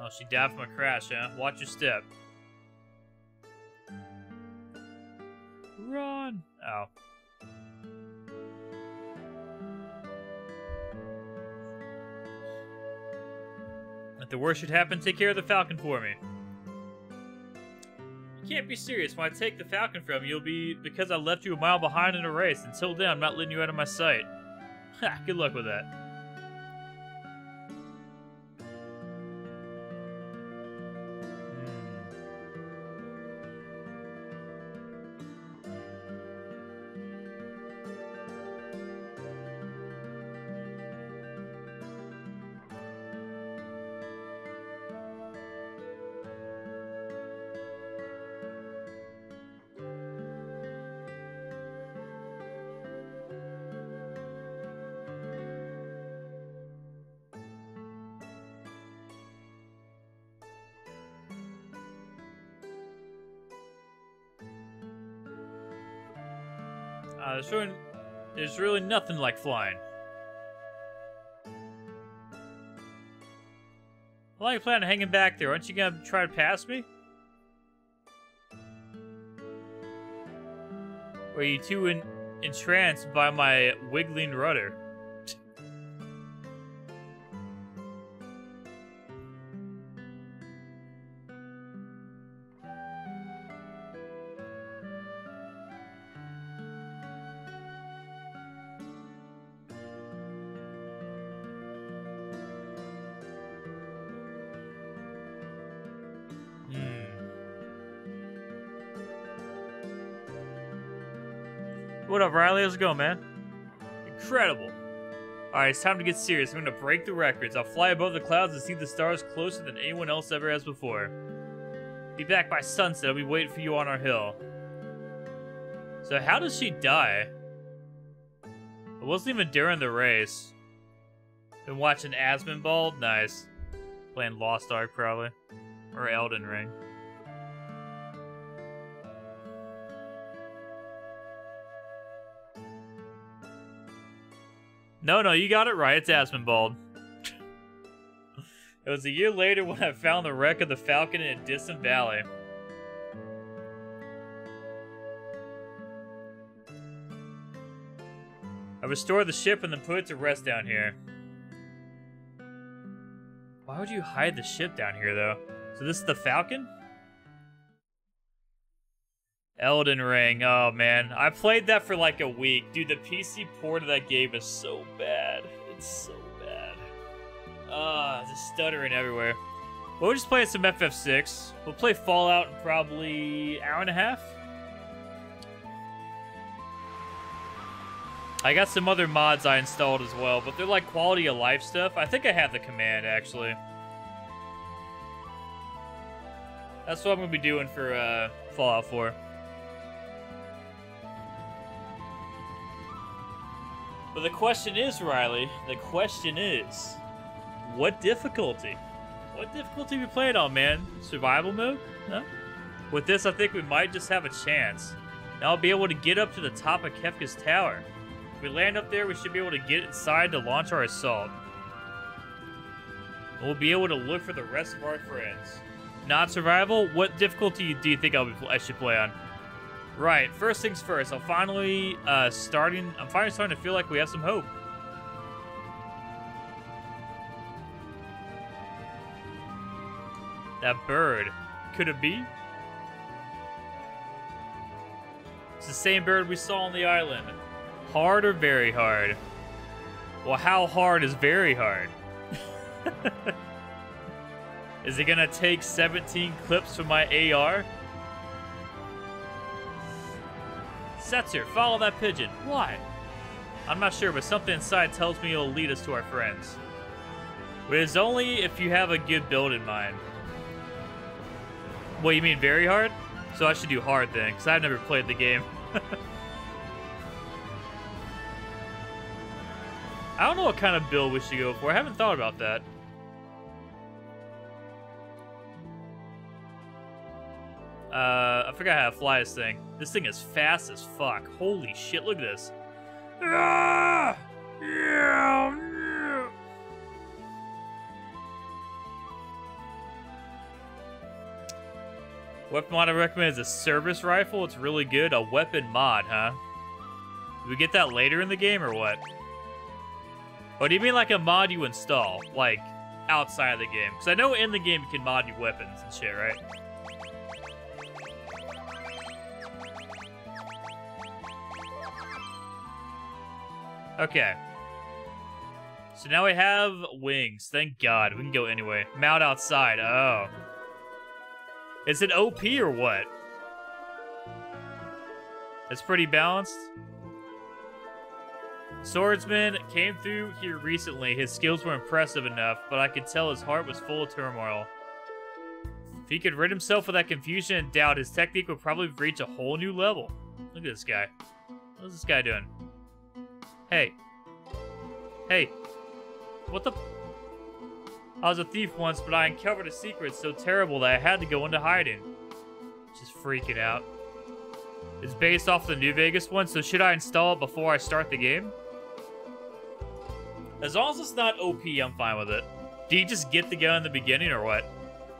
Oh, she died from a crash, huh? Watch your step. Run! Oh. If the worst should happen, take care of the Falcon for me. Can't be serious. When I take the Falcon from you, it'll be because I left you a mile behind in a race. Until then, I'm not letting you out of my sight. Ha, good luck with that. Nothing like flying. Why are you planning on hanging back there? Aren't you gonna try to pass me? Or are you too en entranced by my wiggling rudder? Up, Riley? It going, man? Incredible. Alright, it's time to get serious. I'm gonna break the records. I'll fly above the clouds and see the stars closer than anyone else ever has before. Be back by sunset. I'll be waiting for you on our hill. So how does she die? It wasn't even during the race. Been watching Asmongold? Nice. Playing Lost Ark, probably. Or Elden Ring. No, no, you got it right. It's Asmongold. it was a year later when I found the wreck of the Falcon in a distant valley. I restored the ship and then put it to rest down here. Why would you hide the ship down here, though? So this is the Falcon? Elden Ring. Oh, man. I played that for like a week. Dude, the PC port of that game is so bad. It's so bad. Ah, uh, just stuttering everywhere. We'll just play some FF6. We'll play Fallout in probably hour and a half. I got some other mods I installed as well, but they're like quality of life stuff. I think I have the command, actually. That's what I'm going to be doing for uh, Fallout 4. But the question is, Riley, the question is, what difficulty? What difficulty we playing on, man? Survival mode? No? With this, I think we might just have a chance. Now I'll be able to get up to the top of Kefka's tower. If we land up there, we should be able to get inside to launch our assault. we'll be able to look for the rest of our friends. Not survival? What difficulty do you think I'll be, I should play on? Right, first things first. I'm finally uh, starting. I'm finally starting to feel like we have some hope. That bird. Could it be? It's the same bird we saw on the island. Hard or very hard? Well, how hard is very hard? is it gonna take 17 clips from my AR? Setzer, follow that pigeon. Why? I'm not sure, but something inside tells me it'll lead us to our friends. But it's only if you have a good build in mind. What, you mean very hard? So I should do hard then, because I've never played the game. I don't know what kind of build we should go for. I haven't thought about that. Uh, I forgot how to fly this thing. This thing is fast as fuck. Holy shit, look at this. Ah! Yeah! Weapon mod I recommend is a service rifle. It's really good. A weapon mod, huh? Do we get that later in the game or what? What do you mean like a mod you install? Like, outside of the game? Because I know in the game you can mod your weapons and shit, right? Okay. So now we have wings. Thank God. We can go anyway. Mount outside. Oh. Is it OP or what? It's pretty balanced. Swordsman came through here recently. His skills were impressive enough, but I could tell his heart was full of turmoil. If he could rid himself of that confusion and doubt, his technique would probably reach a whole new level. Look at this guy. What's this guy doing? Hey. Hey. What the... I was a thief once, but I uncovered a secret so terrible that I had to go into hiding. Just freaking out. It's based off the New Vegas one, so should I install it before I start the game? As long as it's not OP, I'm fine with it. Do you just get the gun in the beginning or what?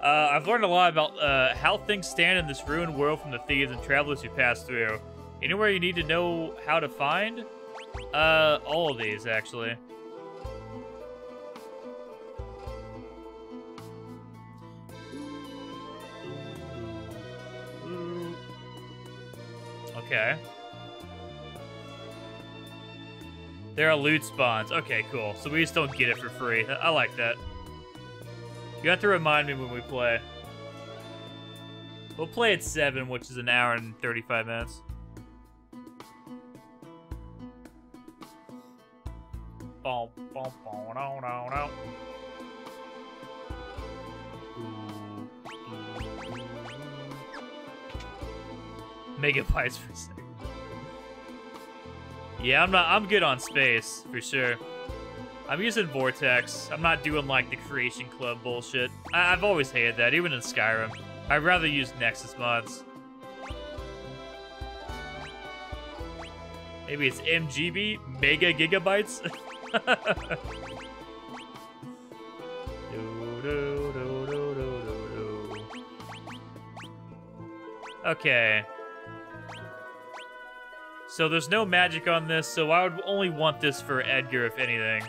Uh, I've learned a lot about uh, how things stand in this ruined world from the thieves and travelers who pass through. Anywhere you need to know how to find? Uh, all of these, actually. Okay. There are loot spawns. Okay, cool. So we just don't get it for free. I like that. You have to remind me when we play. We'll play at 7, which is an hour and 35 minutes. Boom, boom, boom, no, no, no. Megabytes per second. Yeah, I'm not. I'm good on space for sure. I'm using Vortex. I'm not doing like the Creation Club bullshit. I have always hated that, even in Skyrim. I'd rather use Nexus mods. Maybe it's MGB, Mega Gigabytes. okay. So there's no magic on this, so I would only want this for Edgar, if anything.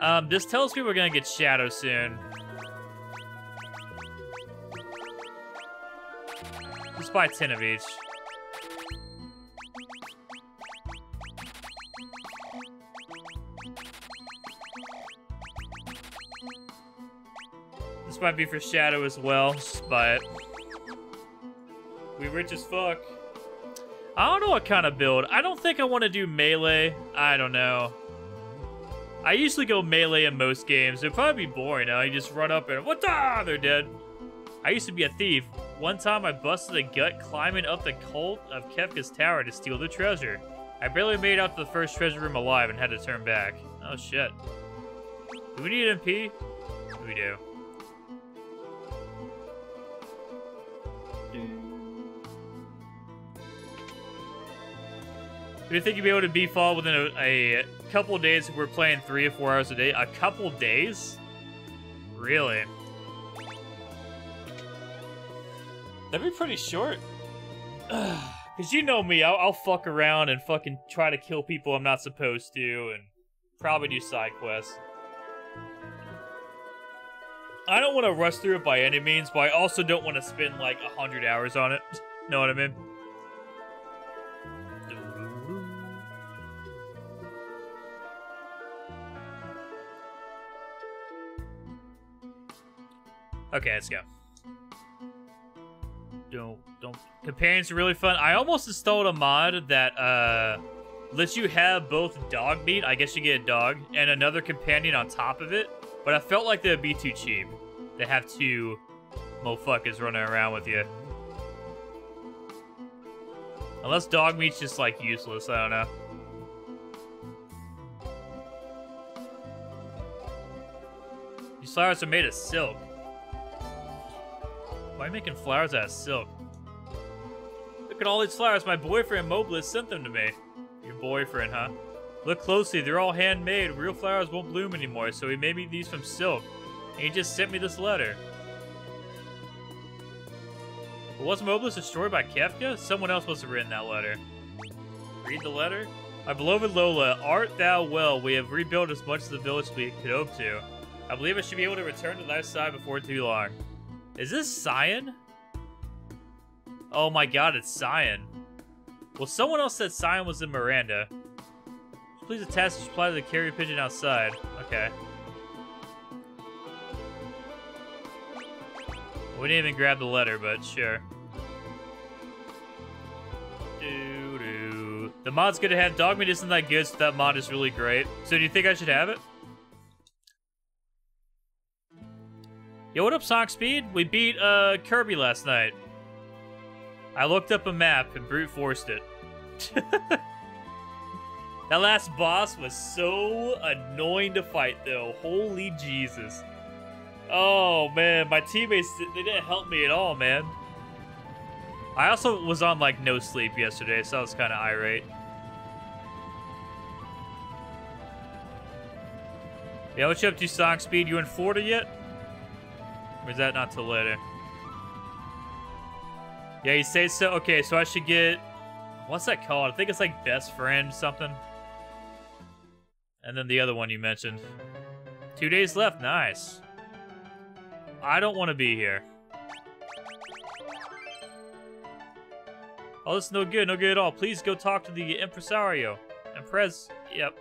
Um, this tells me we're gonna get Shadow soon. Just buy 10 of each. Might be for Shadow as well, but we rich as fuck. I don't know what kind of build. I don't think I want to do melee. I don't know. I usually go melee in most games. It'd probably be boring. Now you just run up and what the? They're dead. I used to be a thief. One time I busted a gut climbing up the cult of Kefka's tower to steal the treasure. I barely made out to the first treasure room alive and had to turn back. Oh shit. Do we need MP? We do. Do you think you'd be able to beat fall within a, a couple days if we're playing three or four hours a day? A couple days? Really? That'd be pretty short. Because you know me, I'll, I'll, fuck around and fucking try to kill people I'm not supposed to and probably do side quests. I don't want to rush through it by any means, but I also don't want to spend like a hundred hours on it. know what I mean? Okay, let's go. Don't, don't. Companions are really fun. I almost installed a mod that, uh, lets you have both Dogmeat, I guess you get a dog, and another companion on top of it. But I felt like that'd be too cheap. To have two motherfuckers running around with you. Unless Dogmeat's just, like, useless, I don't know. These flowers are made of silk. Are making flowers out of silk? Look at all these flowers. My boyfriend Mobliz sent them to me. Your boyfriend, huh? Look closely. They're all handmade. Real flowers won't bloom anymore, so he made me these from silk. And he just sent me this letter. But was Mobliz destroyed by Kefka? Someone else must have written that letter. Read the letter? My beloved Lola, art thou well? We have rebuilt as much of the village we could hope to. I believe I should be able to return to thy side before too long. Is this Cyan? Oh my god, it's Cyan. Well, someone else said Cyan was in Maranda. Please attach the supply to the carrier pigeon outside. Okay. We didn't even grab the letter, but sure. Doo -doo. The mod's gonna have Dogmeat isn't that good, so that mod is really great. So do you think I should have it? Yo, what up, Sonic Speed? We beat uh, Kirby last night. I looked up a map and brute forced it. that last boss was so annoying to fight, though. Holy Jesus. Oh, man. My teammates, they didn't help me at all, man. I also was on, like, no sleep yesterday, so I was kind of irate. Yeah, what you up to, Sonic Speed? You in Florida yet? Or is that not till later? Yeah, he says so. Okay, so I should get... What's that called? I think it's like best friend something. And then the other one you mentioned. Two days left. Nice. I don't want to be here. Oh, this is no good. No good at all. Please go talk to the impresario. Impress. Yep.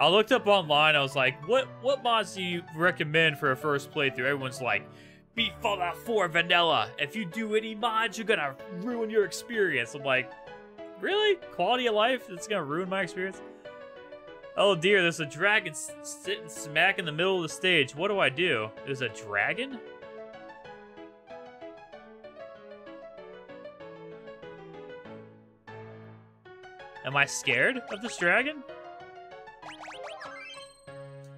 I looked up online. I was like, what what mods do you recommend for a first playthrough? Everyone's like, beat Fallout 4 vanilla. If you do any mods, you're gonna ruin your experience. I'm like, really? Quality of life? That's gonna ruin my experience? Oh dear, there's a dragon sitting smack in the middle of the stage. What do I do? There's a dragon? Am I scared of this dragon?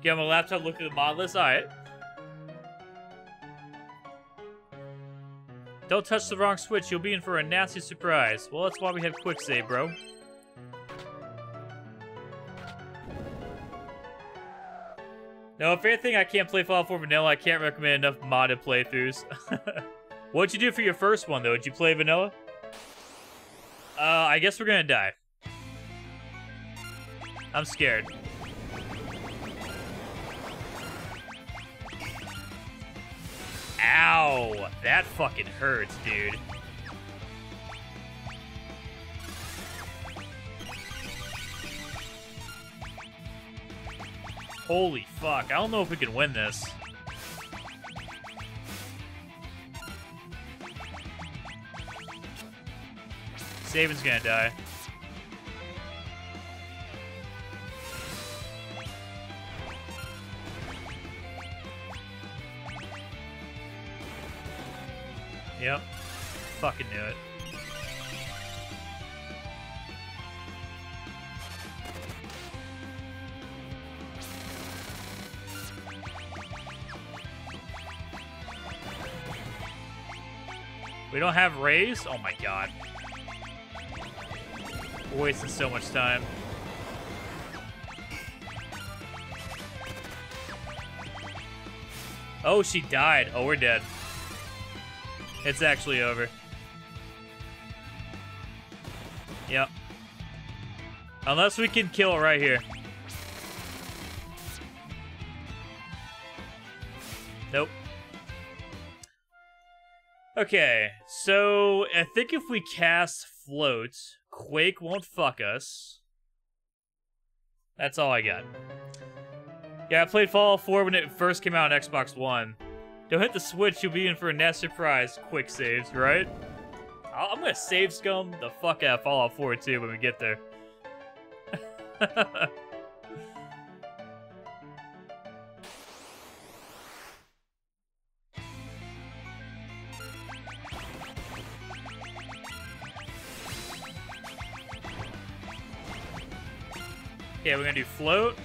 Get my laptop, look at the mod list. Alright. Don't touch the wrong switch, you'll be in for a nasty surprise. Well, that's why we have quick save, bro. No, if anything, I can't play Fallout 4 Vanilla. I can't recommend enough modded playthroughs. What'd you do for your first one, though? Did you play Vanilla? Uh, I guess we're gonna die. I'm scared. Ow! That fucking hurts, dude. Holy fuck. I don't know if we can win this. Sabin's gonna die. Yep. Fucking knew it. We don't have rays? Oh my god. We're wasting so much time. Oh, she died. Oh, we're dead. It's actually over. Yep. Unless we can kill right here. Nope. Okay, so I think if we cast Float, Quake won't fuck us. That's all I got. Yeah, I played Fallout 4 when it first came out on Xbox One. Don't hit the switch, you'll be in for a nasty surprise. Quick saves, right? i am gonna save scum the fuck out of Fallout 4 too when we get there. Okay, we're gonna do float.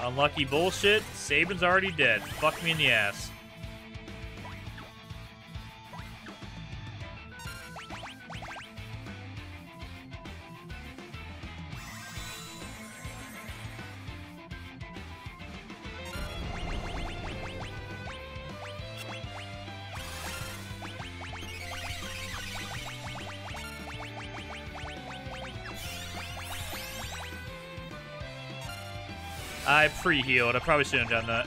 Unlucky bullshit. Sabin's already dead. Fuck me in the ass. I pre-healed. I probably shouldn't have done that.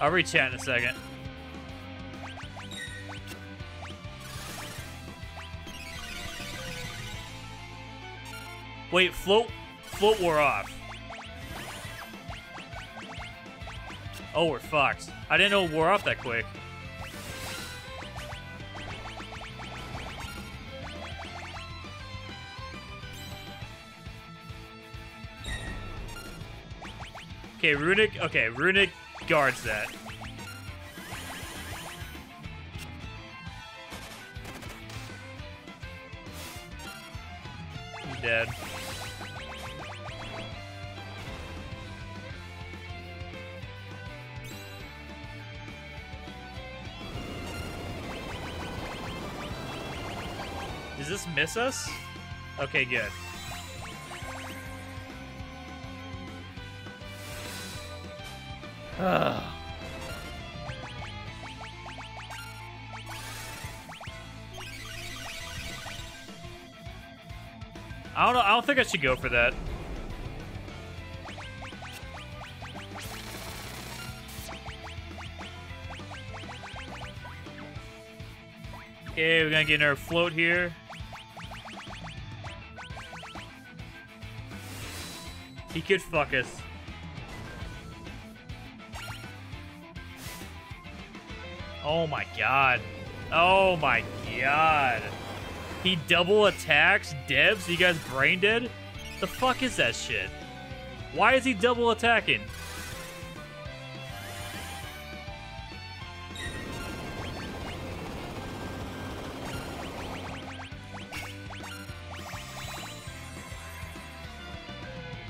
I'll re-chat in a second. Wait, float float wore off. Oh, we're fucked. I didn't know it wore off that quick. Okay, Runic. Okay, Runic guards that. He's dead. Does this miss us? Okay, good. I don't know. I don't think I should go for that. Okay, we're gonna get our float here. He could fuck us. Oh my god. Oh my god. He double attacks Devs. You guys brain dead? The fuck is that shit? Why is he double attacking?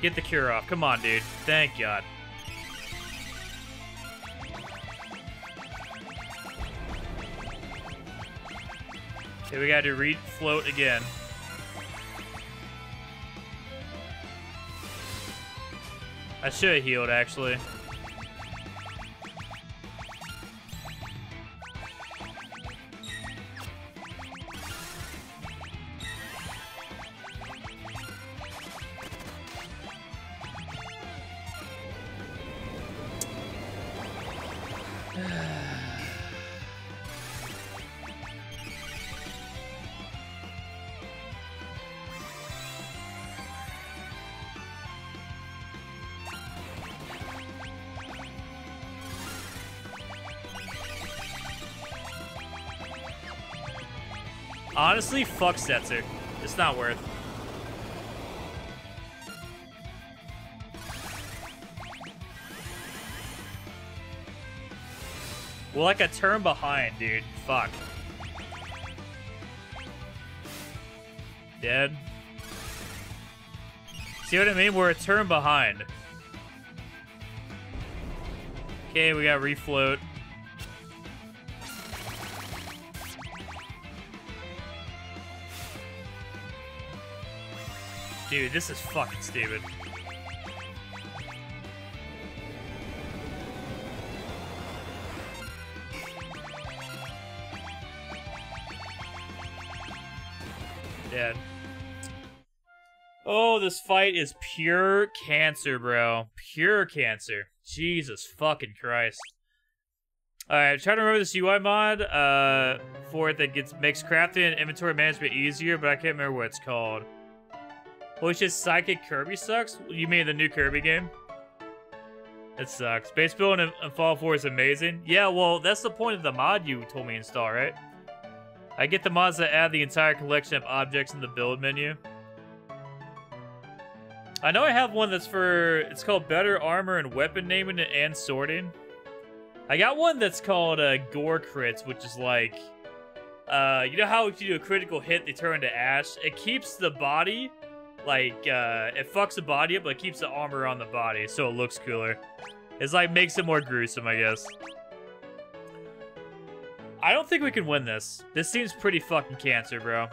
Get the cure off. Come on, dude. Thank God. Okay, we got to re-float again. I should have healed, actually. Honestly, fuck Setzer. It's not worth. We're like a turn behind, dude. Fuck. Dead. See what I mean? We're a turn behind. Okay, we got refloat. Dude, this is fucking stupid. Dead. Oh, this fight is pure cancer, bro. Pure cancer. Jesus fucking Christ. Alright, trying to remember this UI mod uh, for it that gets makes crafting and inventory management easier, but I can't remember what it's called. Which is Psychic Kirby sucks? You mean the new Kirby game? It sucks. Base build and, and Fall 4 is amazing. Yeah, well, that's the point of the mod you told me install, right? I get the mods that add the entire collection of objects in the build menu. I know I have one that's for, it's called Better Armor and Weapon Naming and Sorting. I got one that's called uh, Gore Crits, which is like, uh, you know how if you do a critical hit, they turn into ash? It keeps the body like, uh, it fucks the body up, but keeps the armor on the body, so it looks cooler. It's like, makes it more gruesome, I guess. I don't think we can win this. This seems pretty fucking cancer, bro.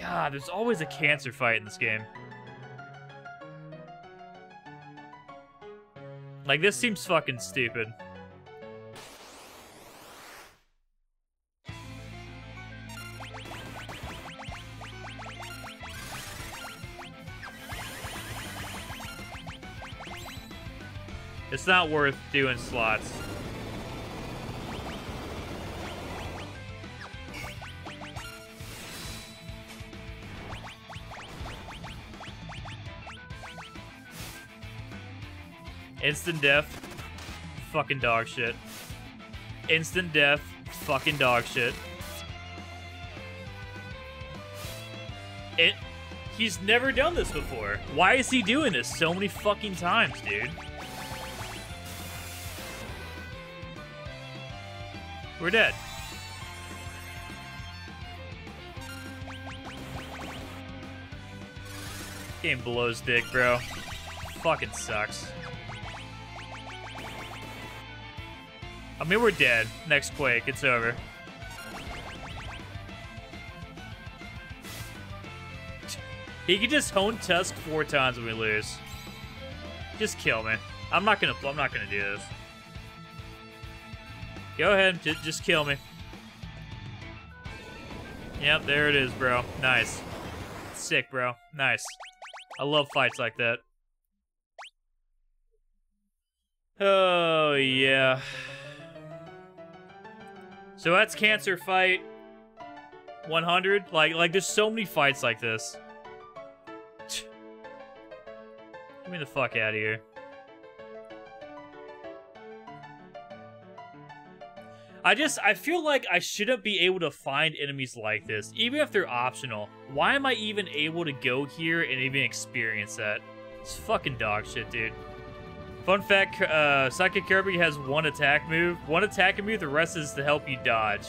God, there's always a cancer fight in this game. Like, this seems fucking stupid. It's not worth doing slots. Instant death. Fucking dog shit. Instant death. Fucking dog shit. It... He's never done this before. Why is he doing this so many fucking times, dude? We're dead. Game blows dick, bro. Fucking sucks. I mean, we're dead. Next Quake, it's over. He can just hone Tusk four times when we lose. Just kill me. I'm not gonna. I'm not gonna do this. Go ahead, just, just kill me. Yep, there it is, bro. Nice. Sick, bro. Nice. I love fights like that. Oh, yeah. So that's Cancer Fight 100. Like, like there's so many fights like this. Get me the fuck out of here. I just, I feel like I shouldn't be able to find enemies like this, even if they're optional. Why am I even able to go here and even experience that? It's fucking dog shit, dude. Fun fact, uh, Psychic Kirby has one attack move. One attack move, the rest is to help you dodge.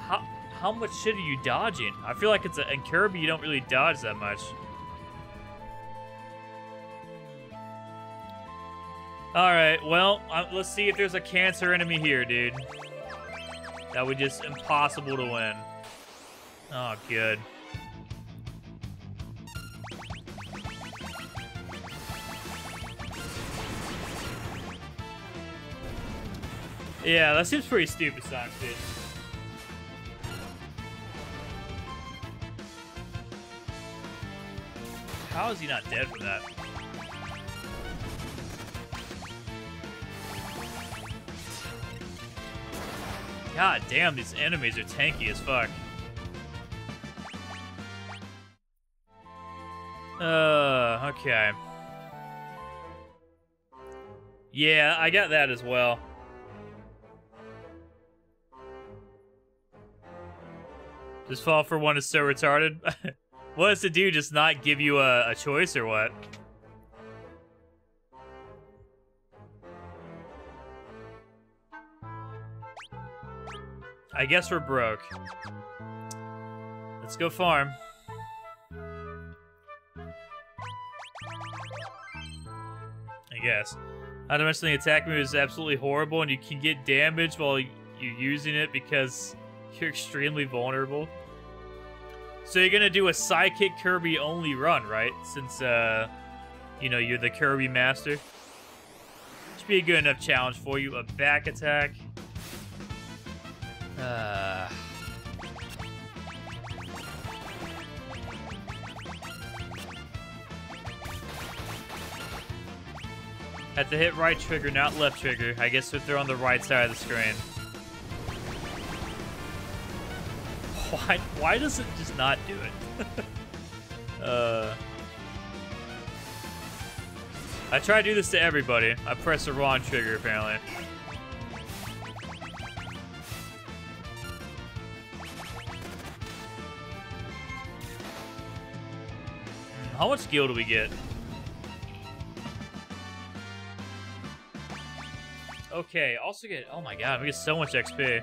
How, how much shit are you dodging? I feel like it's a, in Kirby you don't really dodge that much. Alright, well, uh, let's see if there's a cancer enemy here, dude. That would just impossible to win. Oh, good. Yeah, that seems pretty stupid, Sonic dude. How is he not dead for that? God damn, these enemies are tanky as fuck. Uh, okay. Yeah, I got that as well. Just fall for one is so retarded? what does it do? Just not give you a, a choice or what? I guess we're broke. Let's go farm. I guess. Not to mention the attack move is absolutely horrible and you can get damage while you're using it because you're extremely vulnerable. So you're gonna do a Psychic Kirby only run, right? Since, uh, you know, you're the Kirby master. Should be a good enough challenge for you. A back attack. Uh... Have to hit right trigger, not left trigger. I guess if they're on the right side of the screen. Why, why does it just not do it? uh... I try to do this to everybody. I press the wrong trigger, apparently. How much skill do we get? Okay, also get... Oh my god, we get so much XP.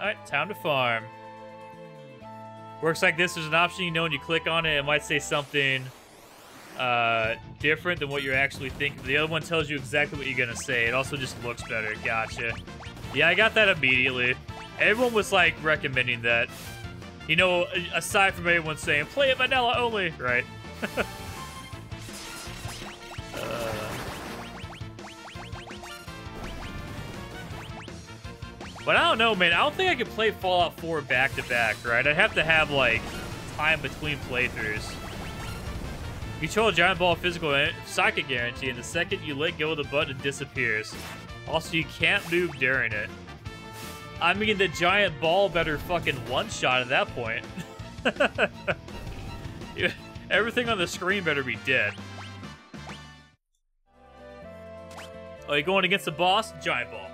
Alright, time to farm. Works like this, there's an option, you know, when you click on it, it might say something uh, different than what you're actually thinking. The other one tells you exactly what you're to say. It also just looks better. Gotcha. Yeah, I got that immediately. Everyone was, like, recommending that. You know, aside from everyone saying, play it vanilla only, right? Uh. But I don't know, man. I don't think I could play Fallout 4 back-to-back, right? I'd have to have, like, time between playthroughs. You throw a giant ball of physical psychic guarantee, and the second you let go of the button, it disappears. Also, you can't move during it. I mean, the giant ball better fucking one-shot at that point. Everything on the screen better be dead. Oh, you going against the boss? Giant ball.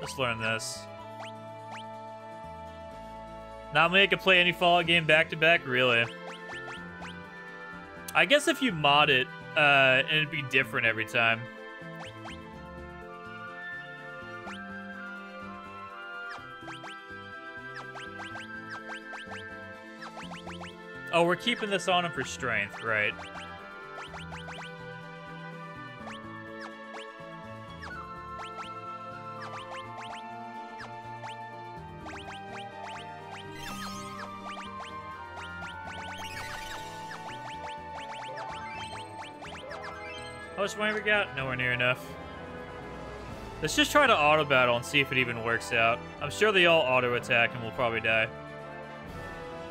Let's learn this. Not many can play any Fallout game back-to-back, -back? really. I guess if you mod it, uh, and it'd be different every time. Oh, we're keeping this on him for strength, right? Money we got? Nowhere near enough. Let's just try to auto battle and see if it even works out. I'm sure they all auto attack and we'll probably die.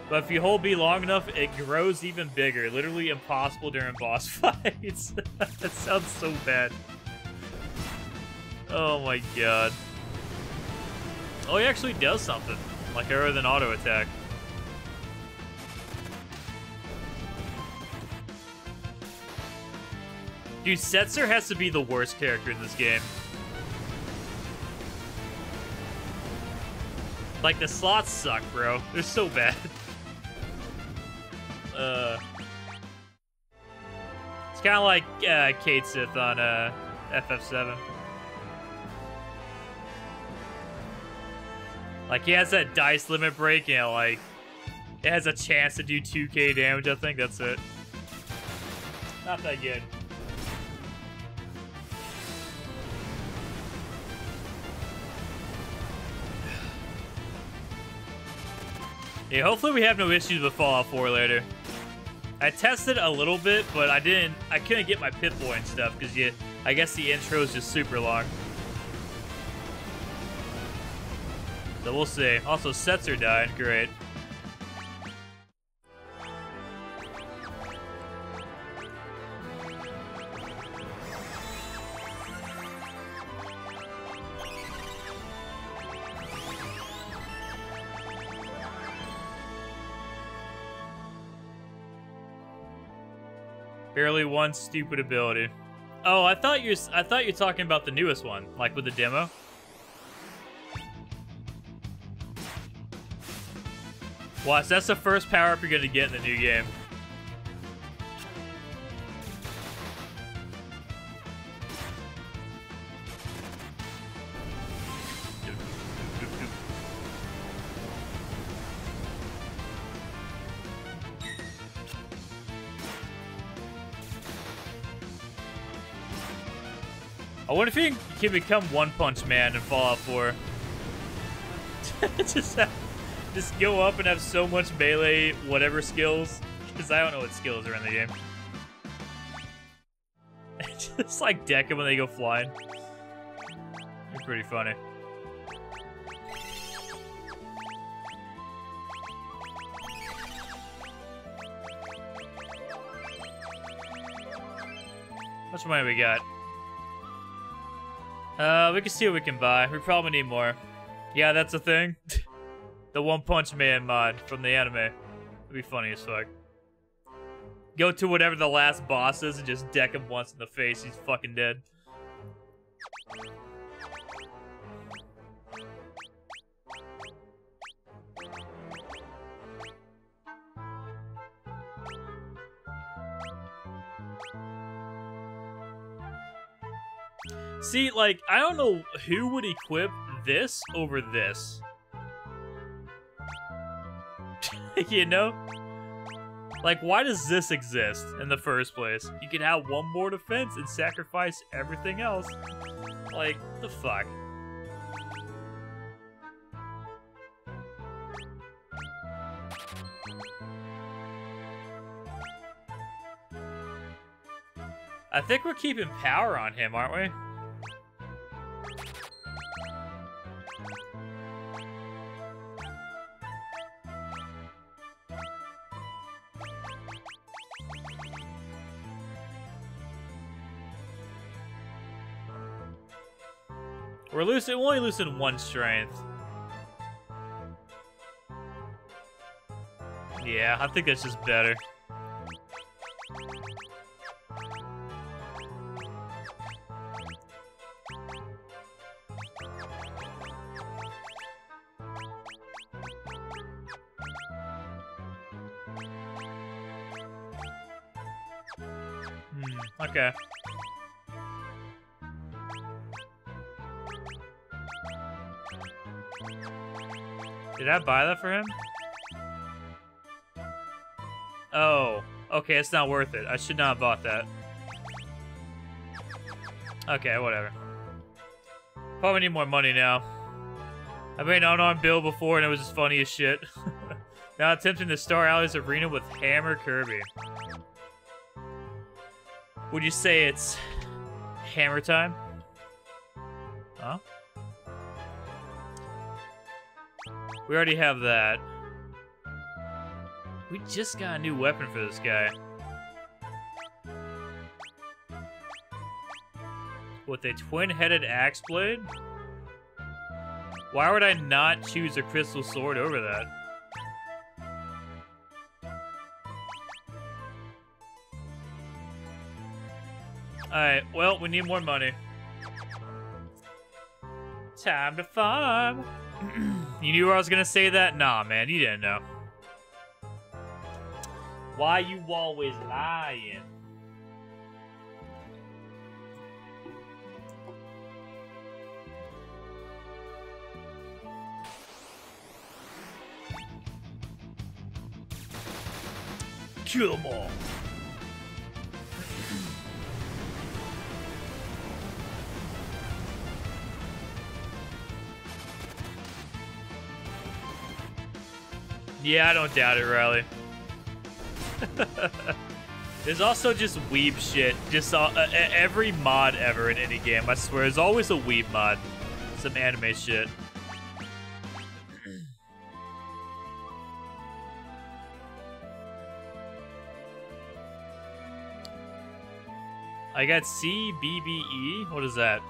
But if you hold B long enough, it grows even bigger. Literally impossible during boss fights. that sounds so bad. Oh my god. Oh, he actually does something. Like other than auto attack. Dude, Setzer has to be the worst character in this game. Like, the slots suck, bro. They're so bad. uh... It's kind of like uh, Cait Sith on uh, FF7. Like, he has that dice limit break, and like, it has a chance to do 2k damage, I think. That's it. Not that good. Yeah, hopefully we have no issues with Fallout 4 later. I tested a little bit, but I didn't. I couldn't get my Pip-Boy and stuff because you. I guess the intro is just super long. So we'll see. Also, Setzer died. Great. Barely one stupid ability. Oh, I thought you're I thought you're talking about the newest one, like with the demo. Watch, that's the first power up you're gonna get in the new game. I wonder if he can become One Punch Man in Fallout 4. just, have, just go up and have so much melee whatever skills. Because I don't know what skills are in the game. just like deck them when they go flying. They're pretty funny. How much money we got? Uh, we can see what we can buy. We probably need more. Yeah, that's a thing. the One Punch Man mod from the anime. It'd be funny as fuck. Go to whatever the last boss is and just deck him once in the face. He's fucking dead. See, like, I don't know who would equip this over this. you know? Like, why does this exist in the first place? You can have one more defense and sacrifice everything else. Like, the fuck? I think we're keeping power on him, aren't we? We're losing, we're only losing one strength. Yeah, I think that's just better. I buy that for him? Oh, okay, it's not worth it. I should not have bought that. Okay, whatever. Probably need more money now. I made an unarmed bill before and it was just funny as shit. now attempting to Star Allies Arena with Hammer Kirby. Would you say it's hammer time? Huh? We already have that. We just got a new weapon for this guy. With a twin-headed axe blade? Why would I not choose a crystal sword over that? Alright, well, we need more money. Time to farm! you knew I was gonna say that? Nah, man, you didn't know. Why you always lying? Kill them all. Yeah, I don't doubt it, Riley. There's also just weeb shit. Just uh, uh, every mod ever in any game, I swear, there's always a weeb mod. Some anime shit. I got C B B E. What is that?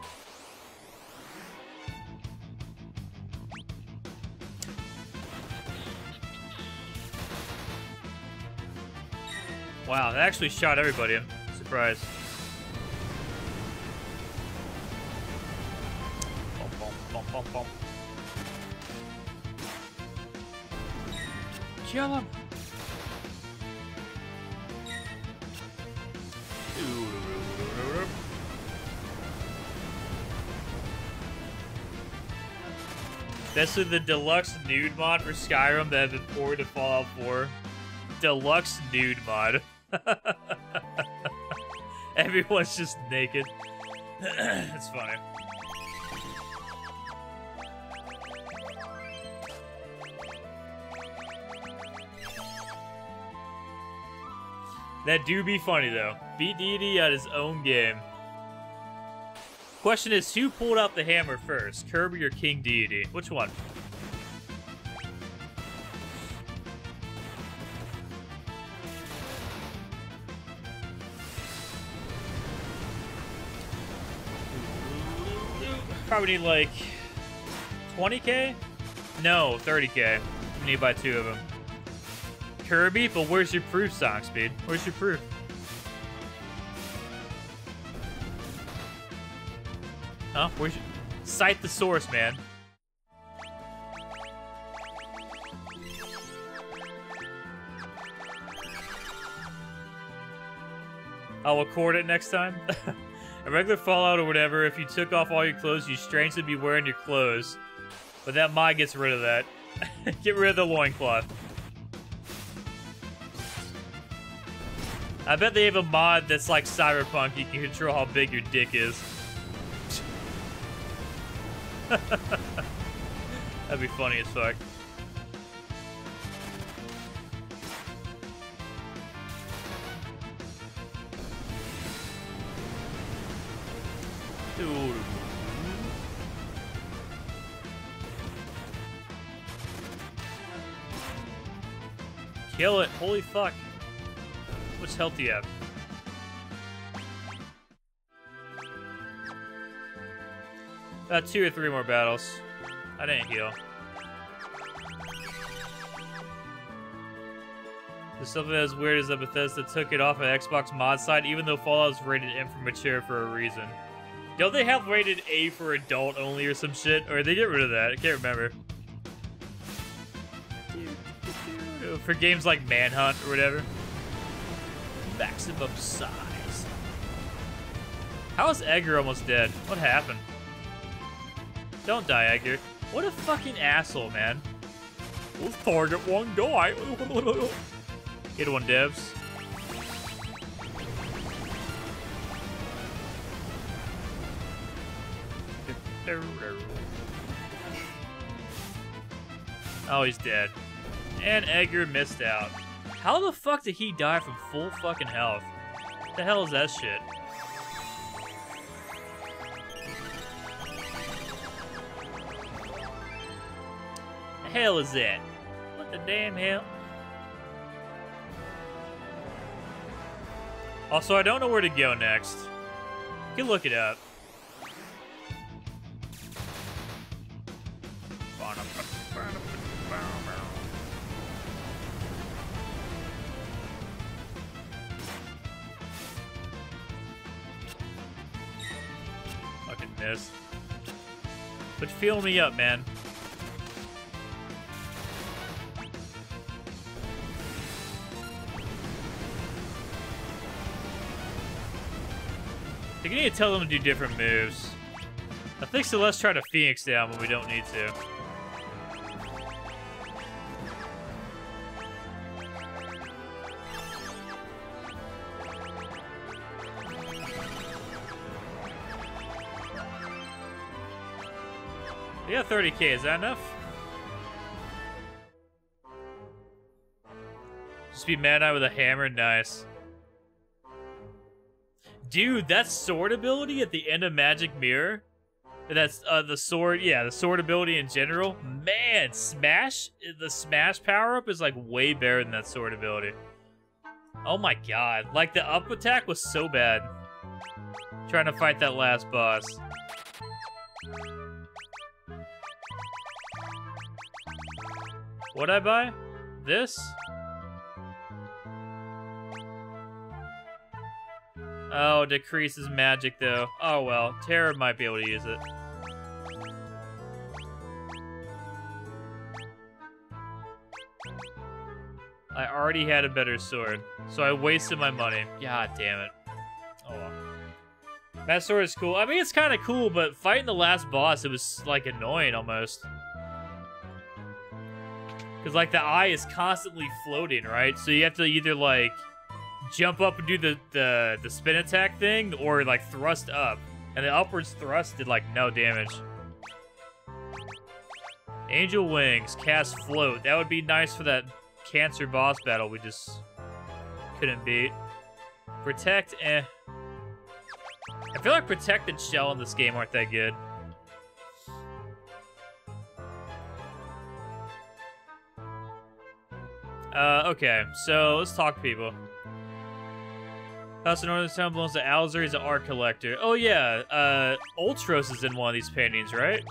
Wow, that actually shot everybody. I'm surprised. Bum, bum, bum, Kill him! This is the deluxe nude mod for Skyrim that has been poured to Fallout 4. Deluxe nude mod. Everyone's just naked. it's funny. That do be funny though. Beat Dedede at his own game. Question is, who pulled out the hammer first? Kirby or King Dedede? Which one? Probably need like 20k? No, 30k. We need to buy two of them. Kirby, but where's your proof, Sonic Speed? Where's your proof? Huh? Where's your... Cite the source, man. I'll record it next time. A regular Fallout or whatever, if you took off all your clothes, you strangely be wearing your clothes. But that mod gets rid of that. Get rid of the loincloth. I bet they have a mod that's like Cyberpunk. You can control how big your dick is. That'd be funny as fuck. Kill it. Holy fuck. What's health do you have? About two or three more battles. I didn't heal. There's something as weird as that Bethesda took it off of Xbox mod side, even though Fallout is rated M for mature for a reason. Don't they have rated A for adult only or some shit? Or they get rid of that? I can't remember. For games like Manhunt or whatever. Maximum size. How is Edgar almost dead? What happened? Don't die, Edgar. What a fucking asshole, man. We'll target one guy. Get one, devs. Oh, he's dead. And Edgar missed out. How the fuck did he die from full fucking health? What the hell is that shit? The hell is that? What the damn hell? Also, I don't know where to go next. You can look it up. But fill me up, man. I think I need to tell them to do different moves. I think so let's try to Phoenix down when we don't need to. Yeah, 30k, is that enough? Just be Mad Eye with a hammer, nice. Dude, that sword ability at the end of Magic Mirror, that's uh, the sword, yeah, the sword ability in general, man, Smash, the Smash power-up is like way better than that sword ability. Oh my god, like the up attack was so bad. Trying to fight that last boss. What'd I buy? This? Oh, decreases magic though. Oh well, Terra might be able to use it. I already had a better sword, so I wasted my money. God damn it. Oh well. That sword is cool. I mean, it's kind of cool, but fighting the last boss, it was, like, annoying almost. Because, like, the eye is constantly floating, right? So you have to either, like, jump up and do the, the, the spin attack thing, or, like, thrust up. And the upwards thrust did, like, no damage. Angel Wings, cast Float. That would be nice for that cancer boss battle we just couldn't beat. Protect, eh. I feel like Protect and Shell in this game aren't that good. Uh, okay, so let's talk to people. House of Northern Town belongs to Owzer. He's an art collector. Oh, yeah. Uh, Ultros is in one of these paintings, right?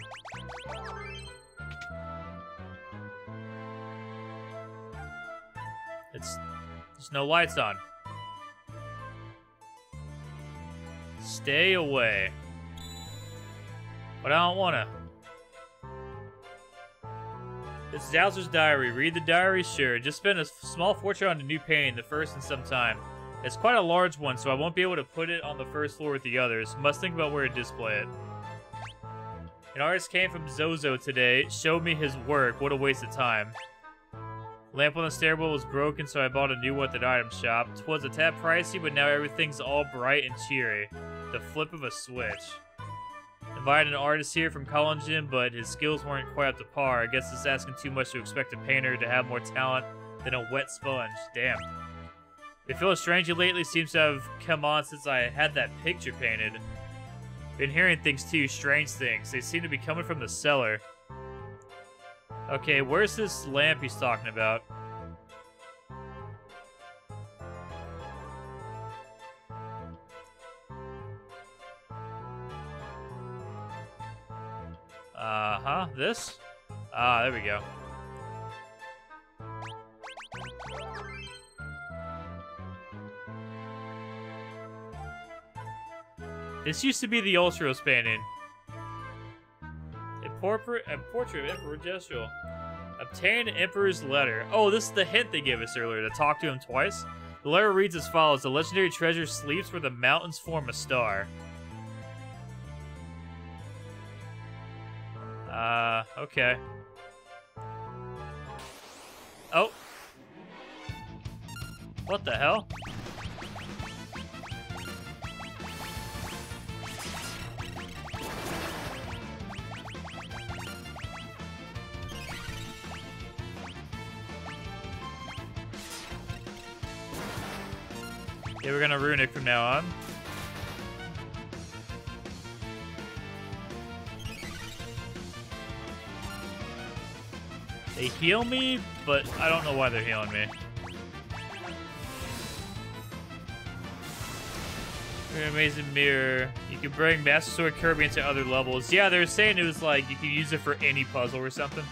It's... There's no lights on. Stay away. But I don't wanna. Is Owzer's diary. Read the diary? Sure. Just spent a small fortune on a new painting, the first in some time. It's quite a large one, so I won't be able to put it on the first floor with the others. Must think about where to display it. An artist came from Zozo today, showed me his work. What a waste of time. Lamp on the stairwell was broken, so I bought a new one at the item shop. Twas a tad pricey, but now everything's all bright and cheery. The flip of a switch. Invited an artist here from Kohlingen, but his skills weren't quite up to par. I guess it's asking too much to expect a painter to have more talent than a wet sponge. Damn. It feels strangely lately seems to have come on since I had that picture painted. Been hearing things too, strange things. They seem to be coming from the cellar. Okay, where's this lamp he's talking about? Uh-huh, this? Ah, there we go. This used to be the Ultros painting. A portrait, a portrait of Emperor Gestahl. Obtain Emperor's letter. Oh, this is the hint they gave us earlier, to talk to him twice. The letter reads as follows. The legendary treasure sleeps where the mountains form a star. Okay. Oh. What the hell? Yeah, we're gonna ruin it from now on. They heal me, but I don't know why they're healing me. Amazing mirror. You can bring Master Sword Kirby into other levels. Yeah, they were saying it was like you can use it for any puzzle or something.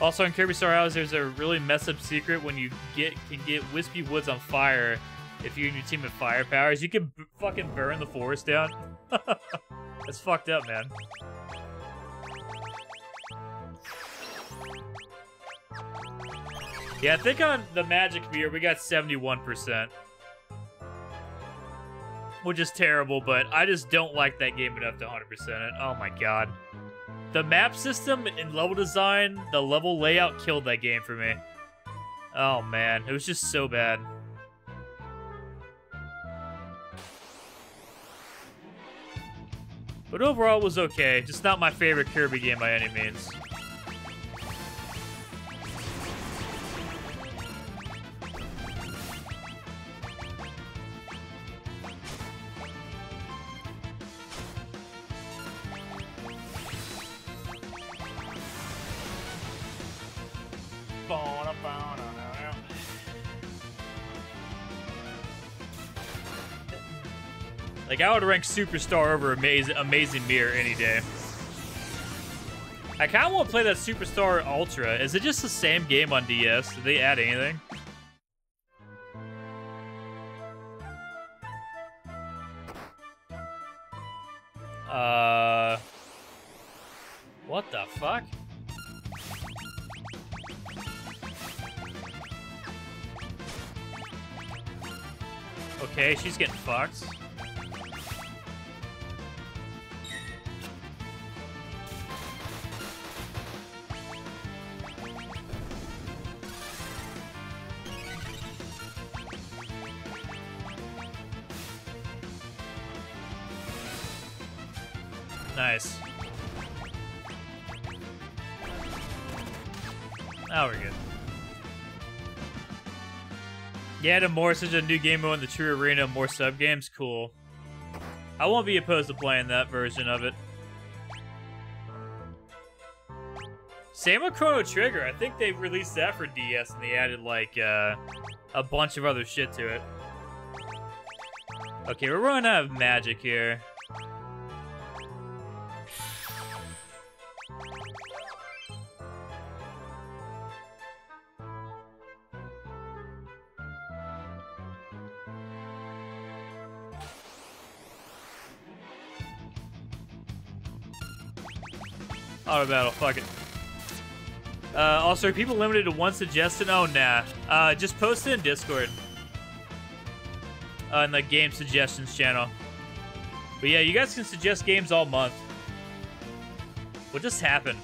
Also, in Kirby Star Allies, there's a really messed up secret when you get can get Wispy Woods on fire if you and your team have fire powers, you can fucking burn the forest down. That's fucked up, man. Yeah, I think on the Magic Mirror, we got 71%. Which is terrible, but I just don't like that game enough to 100% it. Oh my god. The map system and level design, the level layout killed that game for me. Oh man, it was just so bad. But overall, was okay. Just not my favorite Kirby game by any means. I would rank Superstar over Amazing, Amazing Mirror any day. I kind of want to play that Superstar Ultra. Is it just the same game on DS? Did they add anything? Uh... What the fuck? Okay, she's getting fucked. Nice. Now we're good. Yeah, the more such a new game mode in the True Arena, more sub games, cool. I won't be opposed to playing that version of it. Same with Chrono Trigger. I think they released that for DS and they added like uh, a bunch of other shit to it. Okay, we're running out of magic here. Auto battle, fuck it. Uh, also, are people limited to one suggestion? Oh, nah. Uh, just post it in Discord. Uh, in the game suggestions channel. But yeah, you guys can suggest games all month. What just happened?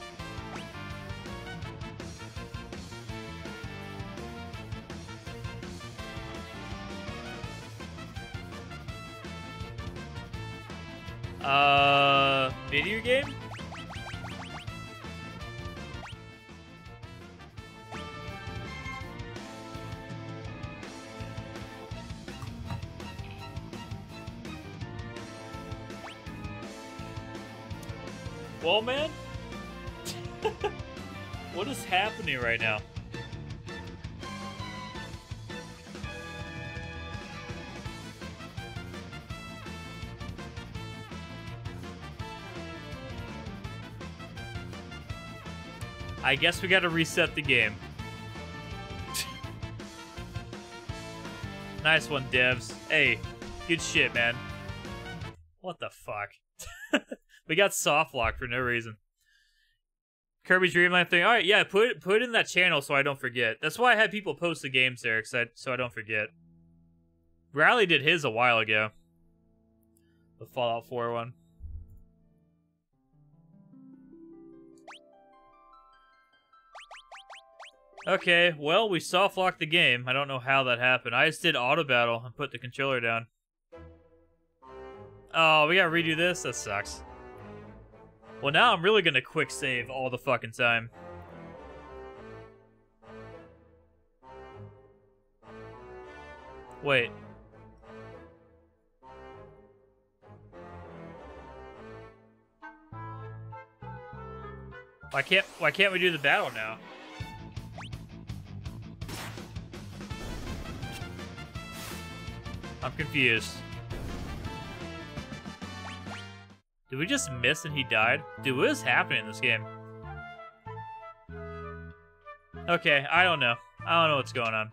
Uh, video game? Well, man, what is happening right now? I guess we gotta reset the game. nice one, devs. Hey, good shit, man. What the fuck? we got soft lock for no reason. Kirby Dreamland thing. All right, yeah, put put in that channel so I don't forget. That's why I had people post the games there, I, so I don't forget. Rally did his a while ago. The Fallout 4 one. Okay, well, we soft locked the game. I don't know how that happened. I just did auto battle and put the controller down. Oh, we gotta redo this? That sucks. Well, now I'm really gonna quick save all the fucking time. Wait. Why can't why can't we do the battle now? I'm confused. Did we just miss and he died? Dude, what is happening in this game? Okay, I don't know. I don't know what's going on.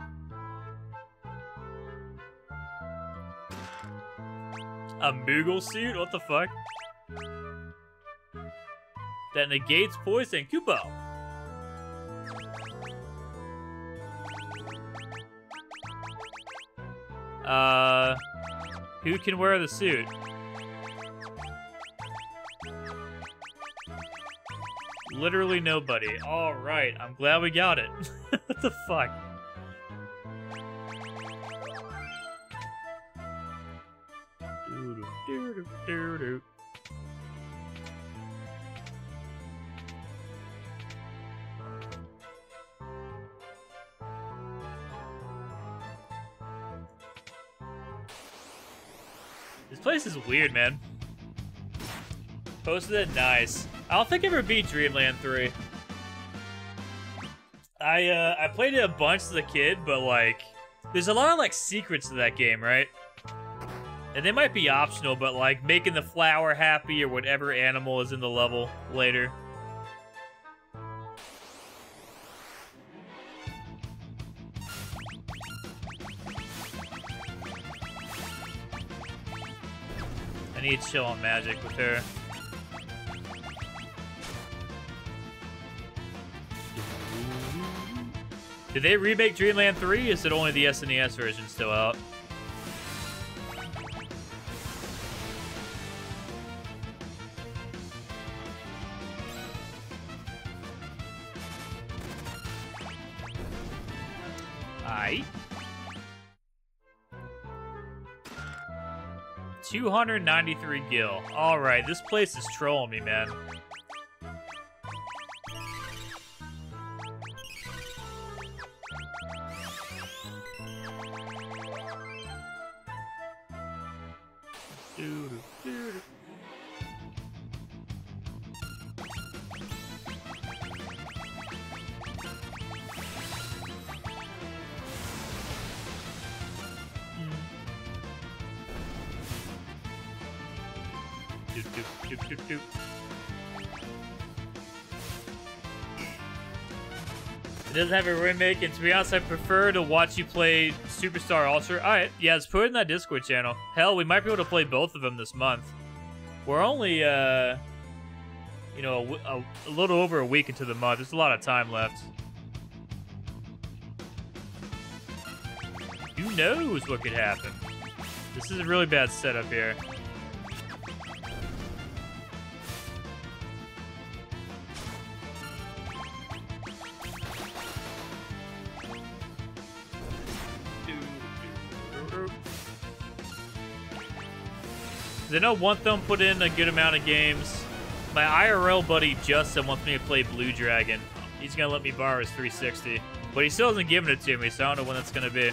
A Moogle suit? What the fuck? That negates poison. Kupo. Uh, who can wear the suit? literally nobody. Alright, I'm glad we got it. what the fuck? This place is weird, man. Posted it? Nice. I don't think I ever beat Dreamland 3. I uh I played it a bunch as a kid, but like there's a lot of like secrets to that game, right? And they might be optional, but like making the flower happy or whatever animal is in the level later. I need to chill on magic with her. Did they remake Dreamland 3? Is it only the SNES version still out? Aye. 293 gil. Alright, this place is trolling me, man. Doesn't have a remake, and to be honest, I prefer to watch you play Superstar Ultra. Alright, yeah, let's put it in that Discord channel. Hell, we might be able to play both of them this month. We're only, uh, you know, a, a, a little over a week into the month. There's a lot of time left. Who knows what could happen? This is a really bad setup here. I know One Thumb put in a good amount of games. My IRL buddy Justin wants me to play Blue Dragon. He's gonna let me borrow his 360. But he still hasn't given it to me, so I don't know when that's gonna be.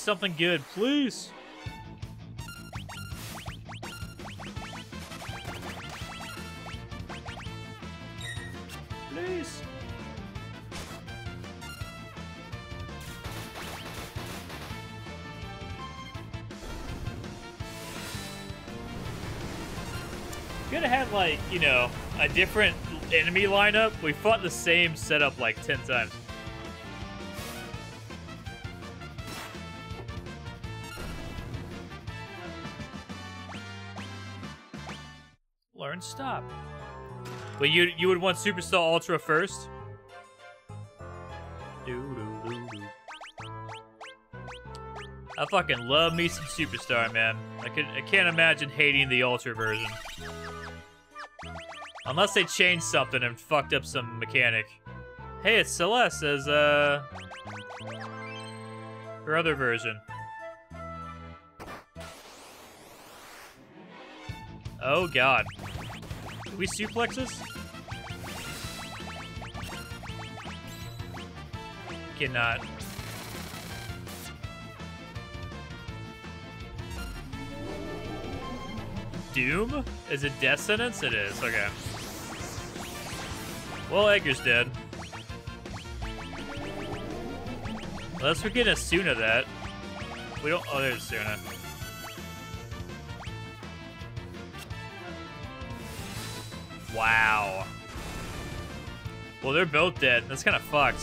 Something good, please. Please. Could have had, like, you know, a different enemy lineup. We fought the same setup like 10 times. Learn stop. But you you would want Superstar Ultra first? I fucking love me some Superstar, man. I could I can't imagine hating the Ultra version. Unless they changed something and fucked up some mechanic. Hey, it's Celeste as, uh... Her other version. Oh, God. Did we suplex this? Cannot. Doom? Is it Death Sentence? It is, okay. Well, Edgar's dead. Unless we're getting Esuna that. We don't- oh, there's Esuna. Wow. Well, they're both dead. That's kind of fucked.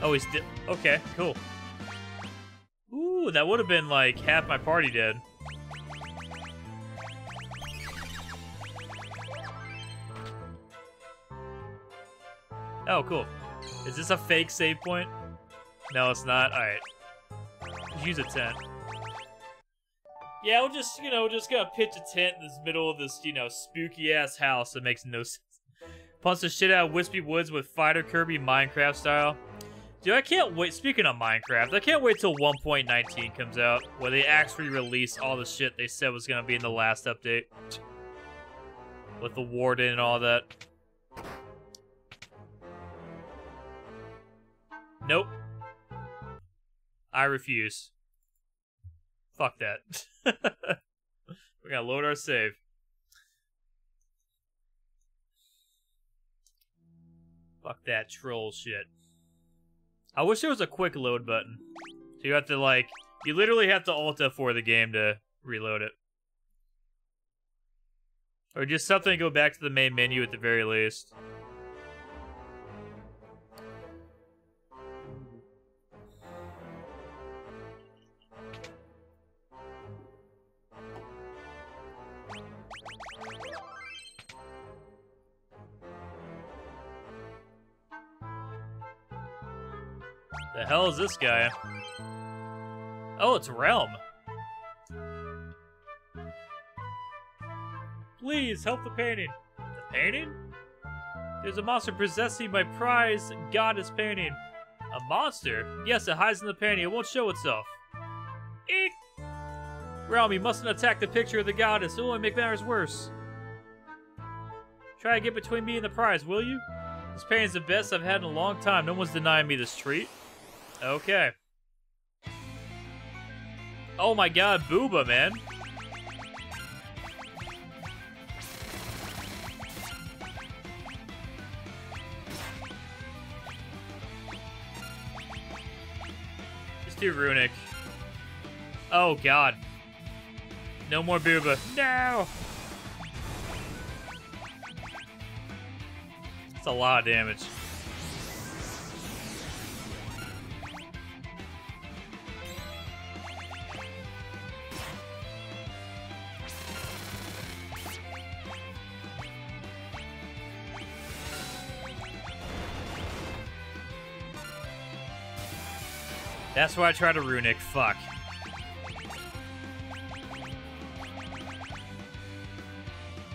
Oh, he's dead. Okay, cool. Ooh, that would have been like half my party dead. Oh, cool. Is this a fake save point? No, it's not. Alright. Use a tent. Yeah, we're just, you know, just gonna pitch a tent in this middle of this, you know, spooky-ass house that makes no sense. Punch the shit out of Wispy Woods with Fighter Kirby Minecraft style. Dude, I can't wait. Speaking of Minecraft, I can't wait till 1.19 comes out, where they actually release all the shit they said was gonna be in the last update. With the warden and all that. Nope. I refuse. Fuck that. we gotta load our save. Fuck that troll shit. I wish there was a quick load button. So you have to, like, you literally have to alt for the game to reload it. Or just something to go back to the main menu at the very least. The hell is this guy? Oh, it's Relm. Please, help the painting. The painting? There's a monster possessing my prize goddess painting. A monster? Yes, it hides in the painting. It won't show itself. Eek! Relm, you mustn't attack the picture of the goddess. It'll only make matters worse. Try to get between me and the prize, will you? This painting's the best I've had in a long time. No one's denying me this treat. Okay. Oh my god, Booba, man. Just do Runic. Oh god. No more Booba. No! It's a lot of damage. That's why I tried a runic. Fuck.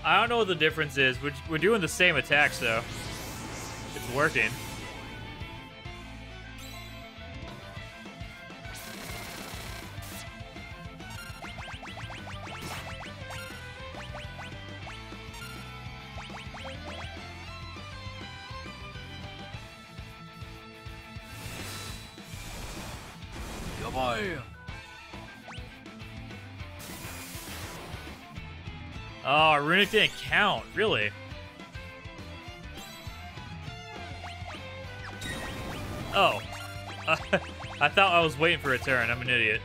I don't know what the difference is. We're, we're doing the same attacks, though. It's working. Really? Oh. I thought I was waiting for a turn. I'm an idiot.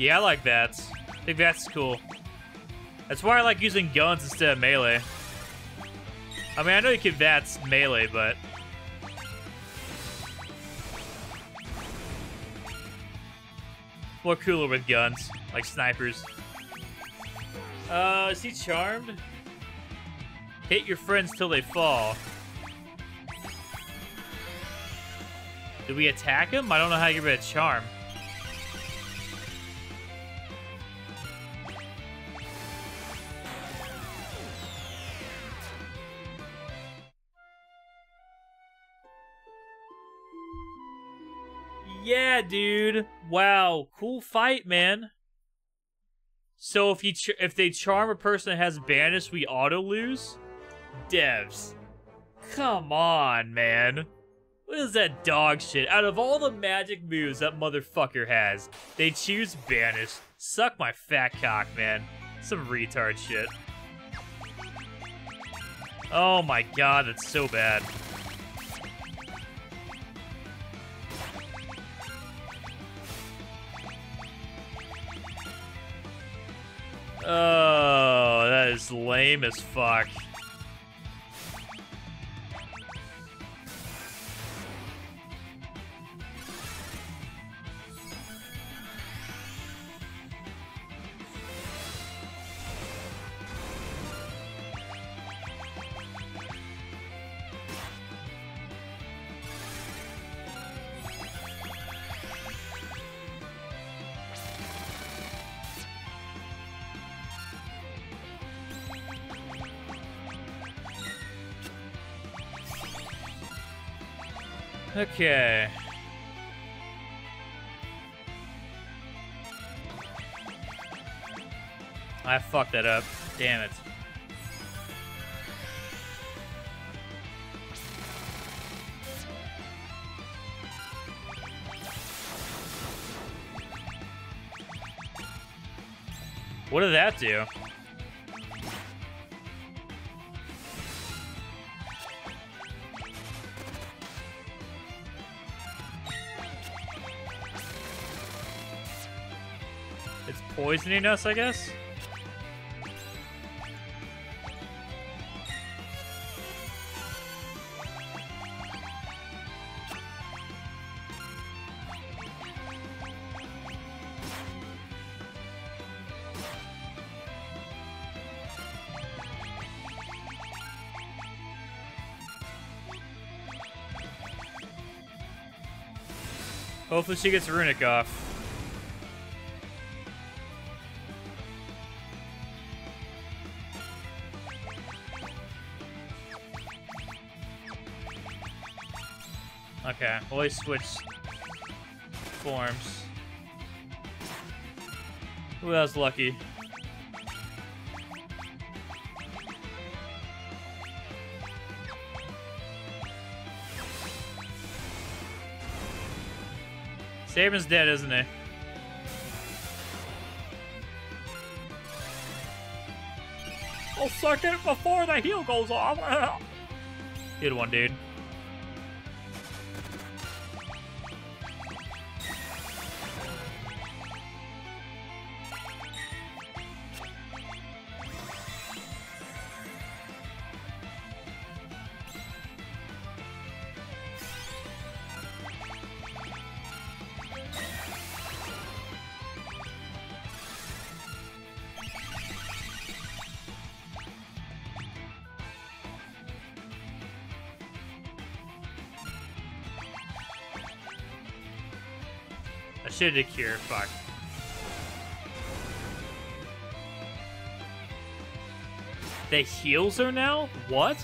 Yeah, I like VATS. I think is cool. That's why I like using guns instead of melee. I mean, I know you can VATS melee, but... More cooler with guns, like snipers. Uh, is he charmed? Hit your friends till they fall. Do we attack him? I don't know how to get rid of charm. Dude. Wow, cool fight, man. So if you if they charm a person that has banish, we auto lose. Devs, come on, man. What is that dog shit? Out of all the magic moves that motherfucker has, they choose banish. Suck my fat cock, man. Some retard shit. Oh my god, that's so bad. Oh, that is lame as fuck. Okay. I fucked that up. Damn it. What did that do? Poisoning us, I guess? Hopefully she gets Runic off. Okay, switch forms. Ooh, that was lucky. Sabin's dead, isn't he? I'll suck it before the heal goes off. Good one, dude. Have cure. Fuck. The heals are now? What?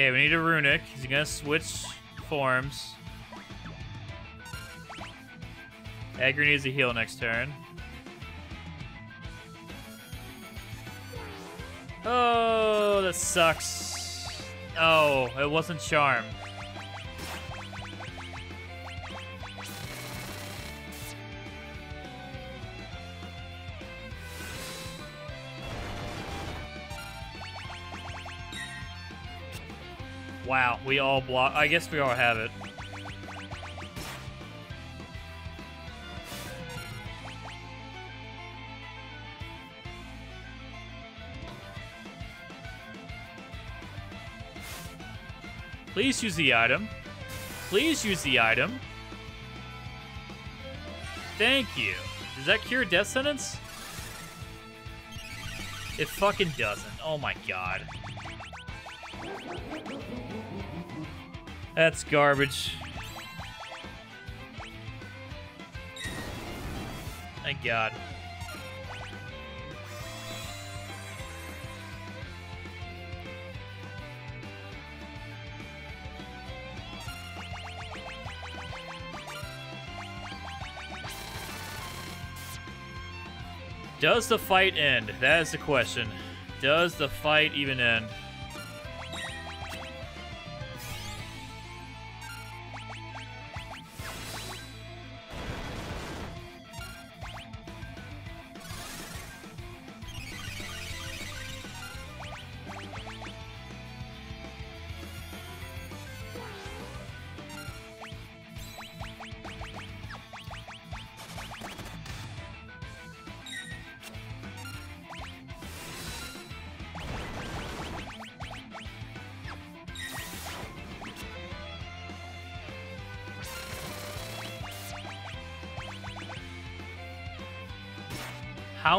Okay, we need a runic. He's gonna switch forms. Agri needs a heal next turn. Oh, that sucks. Oh, it wasn't charm. Wow, we all block. I guess we all have it. Please use the item. Please use the item. Thank you. Does that cure death sentence? It fucking doesn't. Oh my god. That's garbage. Thank God. Does the fight end? That is the question. Does the fight even end?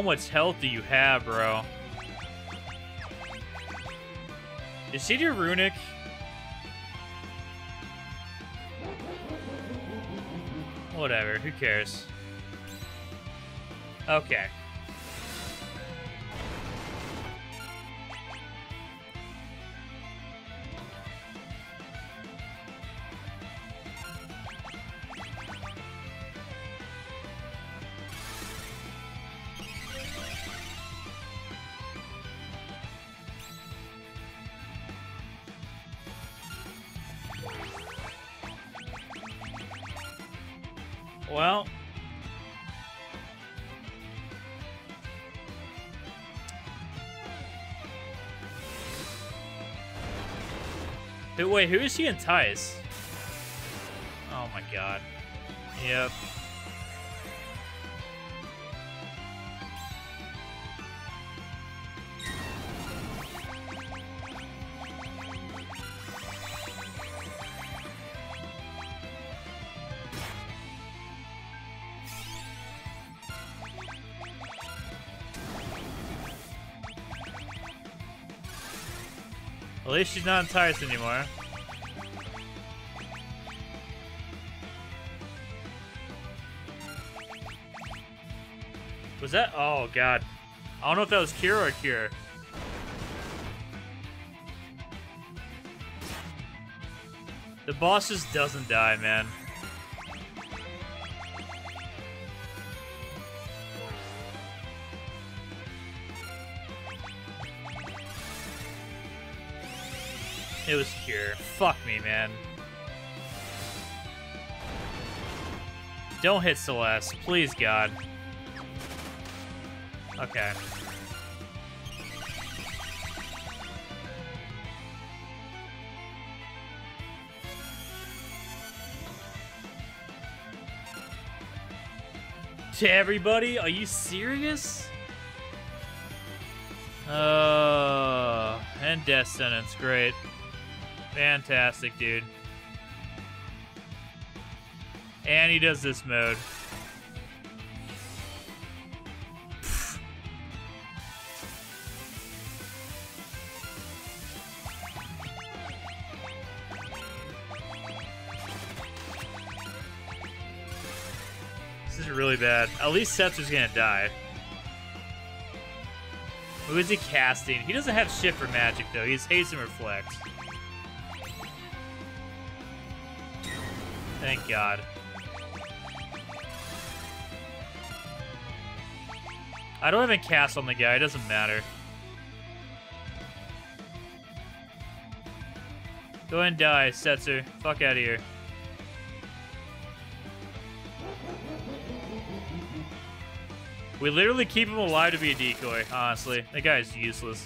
How much health do you have, bro? Is she your runic? Whatever, who cares? Okay. Wait, who is she entice? Oh my god. Yep. At least she's not enticed anymore. Was that? Oh, God. I don't know if that was Cure or Cure. The boss just doesn't die, man. It was Cure. Fuck me, man. Don't hit Celeste. Please, God. Okay. To everybody? Are you serious? Uh, and death sentence. Great. Fantastic, dude. And he does this mode. At least Setsu's gonna die. Who is he casting? He doesn't have shit for magic, though. He's has haste and reflect. Thank God. I don't even cast on the guy. It doesn't matter. Go ahead and die, Setzer. Fuck out of here. We literally keep him alive to be a decoy, honestly. That guy is useless.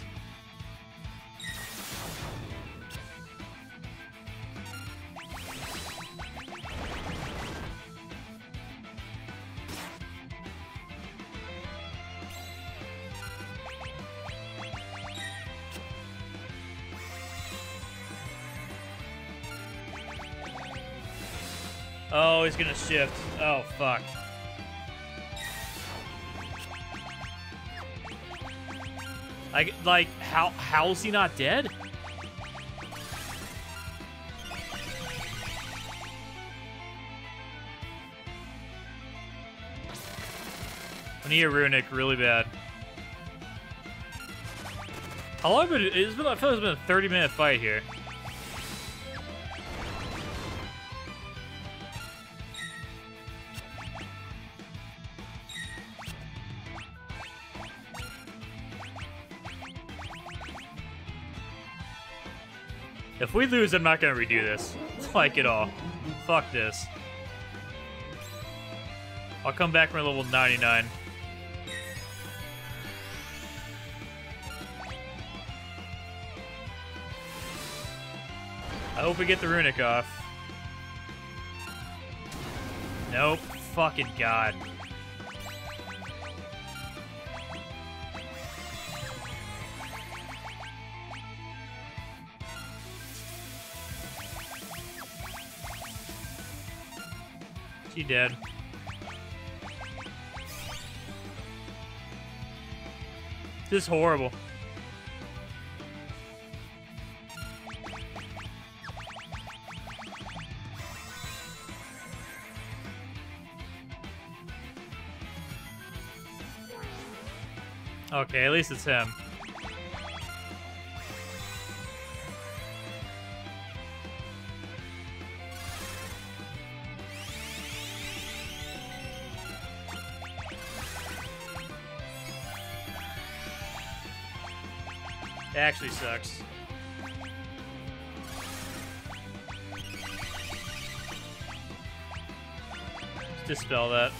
Oh, he's gonna shift. Oh, fuck. Like, like, how, how is he not dead? I need a runic really bad. How long been, it's been, I feel like it's been a 30 minute fight here. Lose, I'm not gonna redo this. Like it all. Fuck this. I'll come back from level 99. I hope we get the runic off. Nope. Fucking god. Dead. This is horrible. Okay, at least it's him. Actually sucks. dispel that.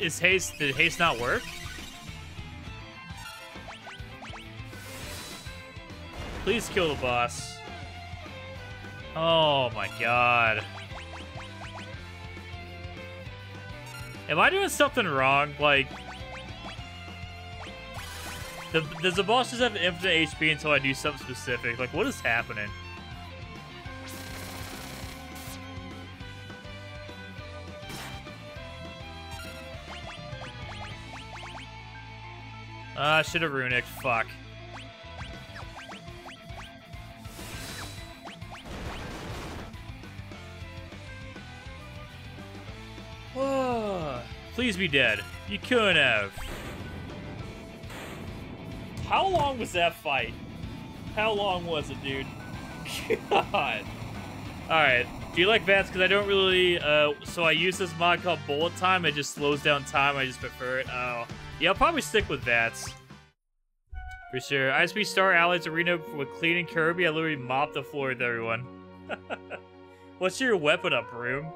Is haste did haste not work? Please kill the boss. Oh my god. Am I doing something wrong? Like, the, does the boss just have infinite HP until I do something specific? Like, what is happening? Should have runic. Fuck. Please be dead. You couldn't have. How long was that fight? How long was it, dude? God. Alright. Do you like VATS? Because I don't really... Uh, so I use this mod called Bullet Time. It just slows down time. I just prefer it. Oh. Yeah, I'll probably stick with VATS. For sure. ISP Star Allies Arena with Clean and Kirby. I literally mopped the floor with everyone. What's your weapon up, room?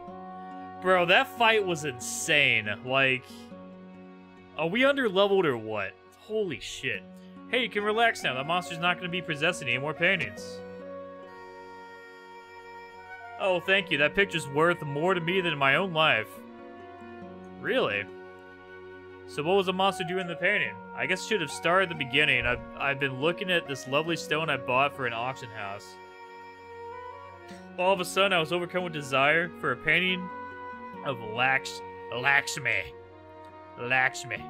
Bro, that fight was insane. Like, are we under leveled or what? Holy shit. Hey, you can relax now. That monster's not going to be possessing any more paintings. Oh, thank you. That picture's worth more to me than my own life. Really? So what was the monster doing in the painting? I guess I should have started at the beginning. I've, I've been looking at this lovely stone I bought for an auction house. All of a sudden, I was overcome with desire for a painting of Lax Lakshmi. Lakshmi.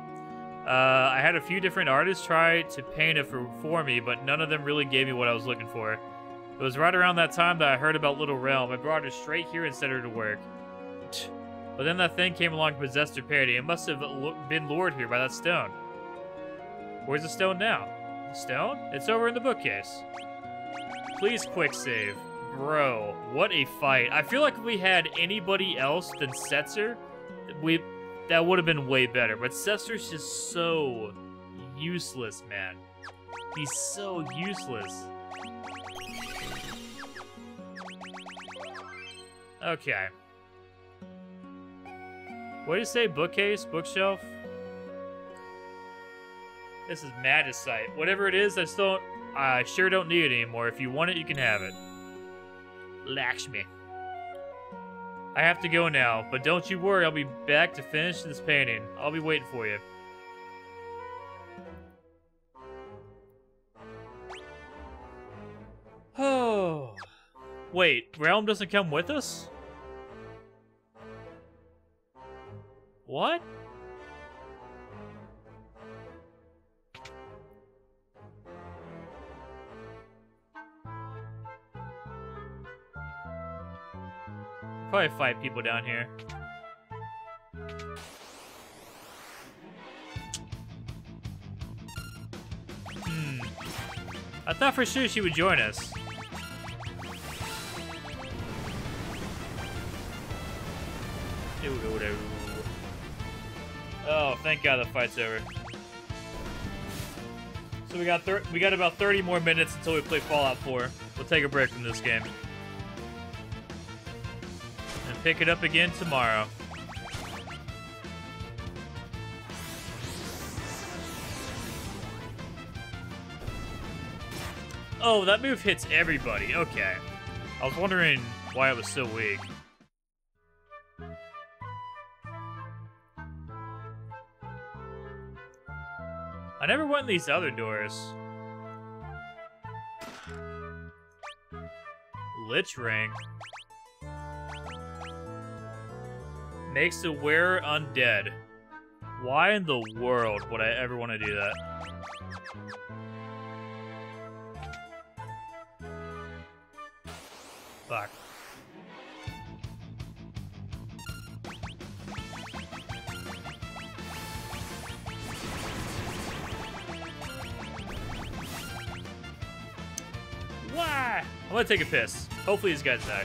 Uh, I had a few different artists try to paint it for, for me, but none of them really gave me what I was looking for. It was right around that time that I heard about Little Relm. I brought her straight here and set her to work. But then that thing came along and possessed her parody. It must have been lured here by that stone. Where's the stone now? The stone? It's over in the bookcase. Please quick save. Bro, what a fight. I feel like if we had anybody else than Setzer, we that would have been way better. But Setzer's just so useless, man. He's so useless. Okay. What do you say? Bookcase? Bookshelf? This is Magicite. Whatever it is, I still I sure don't need it anymore. If you want it, you can have it. Lakshmi. I have to go now, but don't you worry, I'll be back to finish this painting. I'll be waiting for you. Oh. Wait, Relm doesn't come with us? What? Probably five people down here. Hmm. I thought for sure she would join us. Oh, thank God the fight's over. So we got we got about 30 more minutes until we play Fallout 4. We'll take a break from this game And pick it up again tomorrow. Oh, that move hits everybody. Okay. I was wondering why it was so weak. Never went in these other doors. Lich Ring. Makes the wearer undead. Why in the world would I ever want to do that? Take a piss. Hopefully these guys die.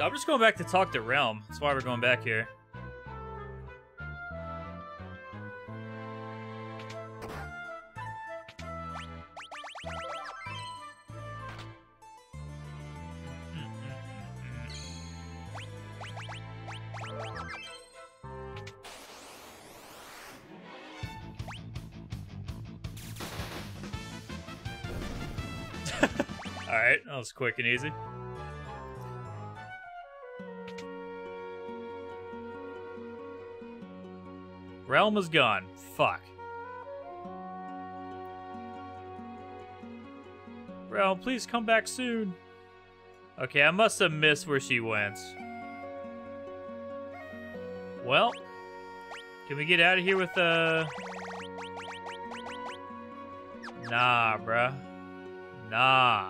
So I'm just going back to talk to Relm. That's why we're going back here. Alright, that was quick and easy. Relm is gone. Fuck. Relm, please come back soon. Okay, I must have missed where she went. Well, can we get out of here with, uh... Nah, bruh. Nah.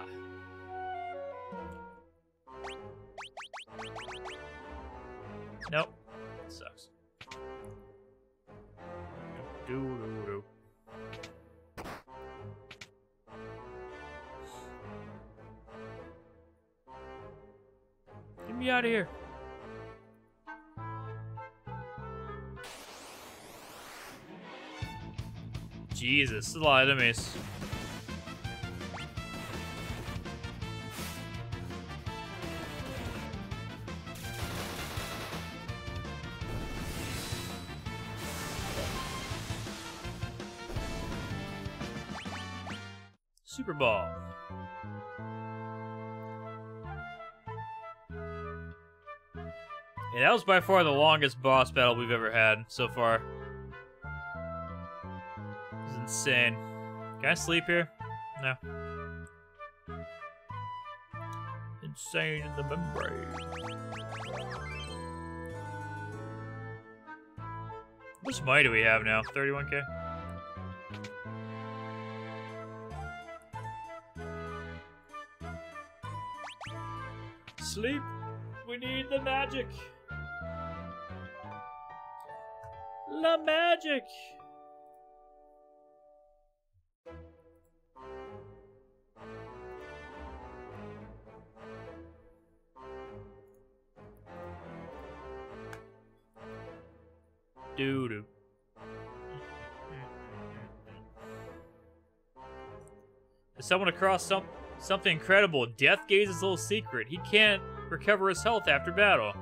Of enemies. Super Ball. Yeah, that was by far the longest boss battle we've ever had so far. Insane. Can I sleep here? No. Insane in the membrane. How much money do we have now? 31k? Sleep. We need the magic. La magic. Doo. Is someone across some something incredible? Death Gaze's little secret. He can't recover his health after battle.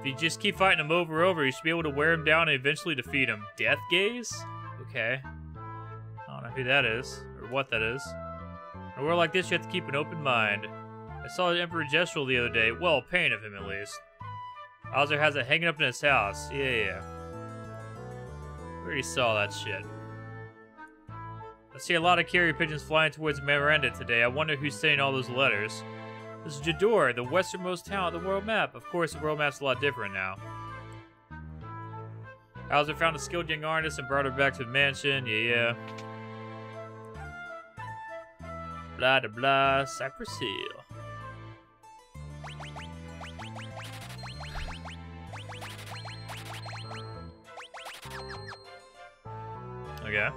If you just keep fighting him over and over, you should be able to wear him down and eventually defeat him. Death Gaze? Okay. I don't know who that is, or what that is. In a world like this, you have to keep an open mind. I saw the Emperor Gestahl the other day. Well, pain of him, at least. Owzer has it hanging up in his house. Yeah, yeah. Already saw that shit. I see a lot of carrier pigeons flying towards Maranda today. I wonder who's sending all those letters. This is Jidoor, the westernmost town on the world map. Of course, the world map's a lot different now. Owzer found a skilled young artist and brought her back to the mansion. Yeah, yeah. Blah, blah, blah. Cypress Hill. Okay.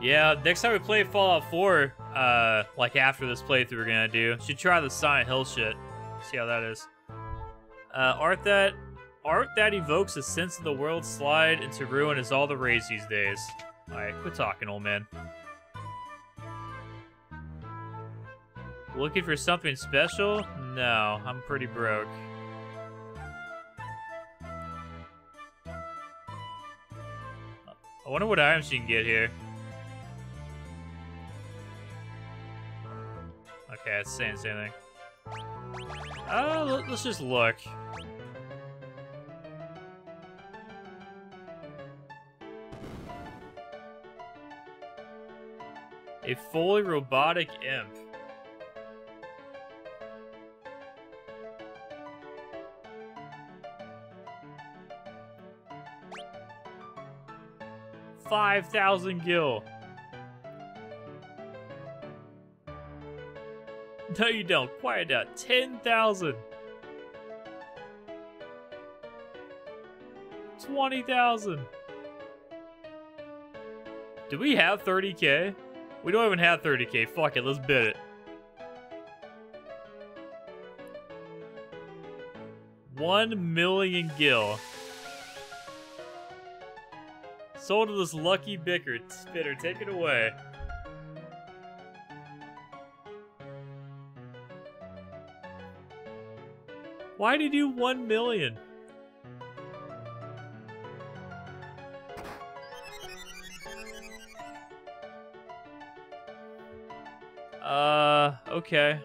Yeah, next time we play Fallout 4, uh, like after this playthrough we're gonna do, should try the Silent Hill shit. See how that is. Uh, art that art that evokes a sense of the world slide into ruin is all the rage these days. Alright, quit talking, old man. Looking for something special? No, I'm pretty broke. I wonder what items you can get here. Okay, it's saying the same thing. Oh, uh, let's just look. A fully robotic imp. Five thousand gil. No, you don't. Quiet down. 10,000. 20,000. Do we have 30k? We don't even have 30k. Fuck it, let's bid it. One million gil. Sold to this lucky bicker. Spitter, take it away. Why did you one million? Uh, okay.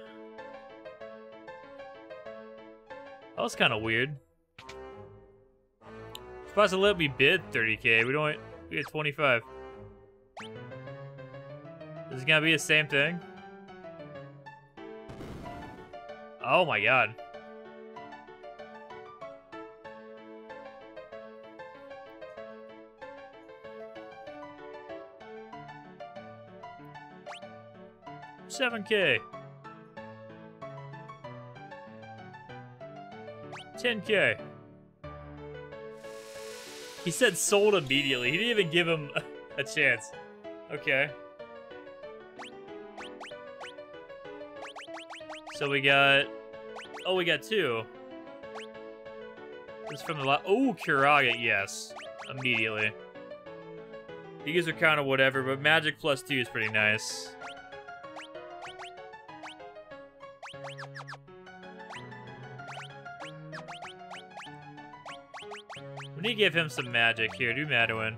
That was kind of weird. Supposed to let me bid 30k. We don't. We get 25. Is it gonna be the same thing? Oh my god. Seven K. 10k. He said sold immediately. He didn't even give him a chance. Okay. So we got... Oh, we got two. This is from the last... Oh, Curaga, yes. Immediately. These are kind of whatever, but Magic plus two is pretty nice. Give him some magic here. Do Madeline.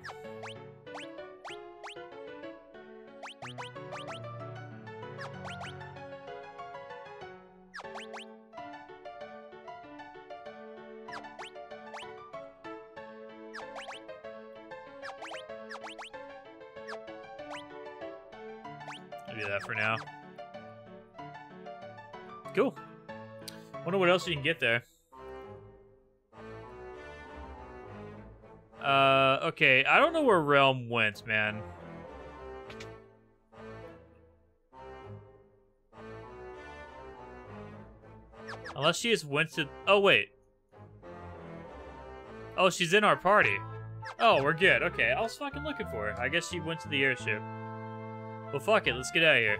do that for now. Cool. Wonder what else you can get there. Okay. I don't know where Relm went, man. Unless she just went to... Oh, wait. Oh, she's in our party. Oh, we're good. Okay, I was fucking looking for her. I guess she went to the airship. Well, fuck it. Let's get out of here.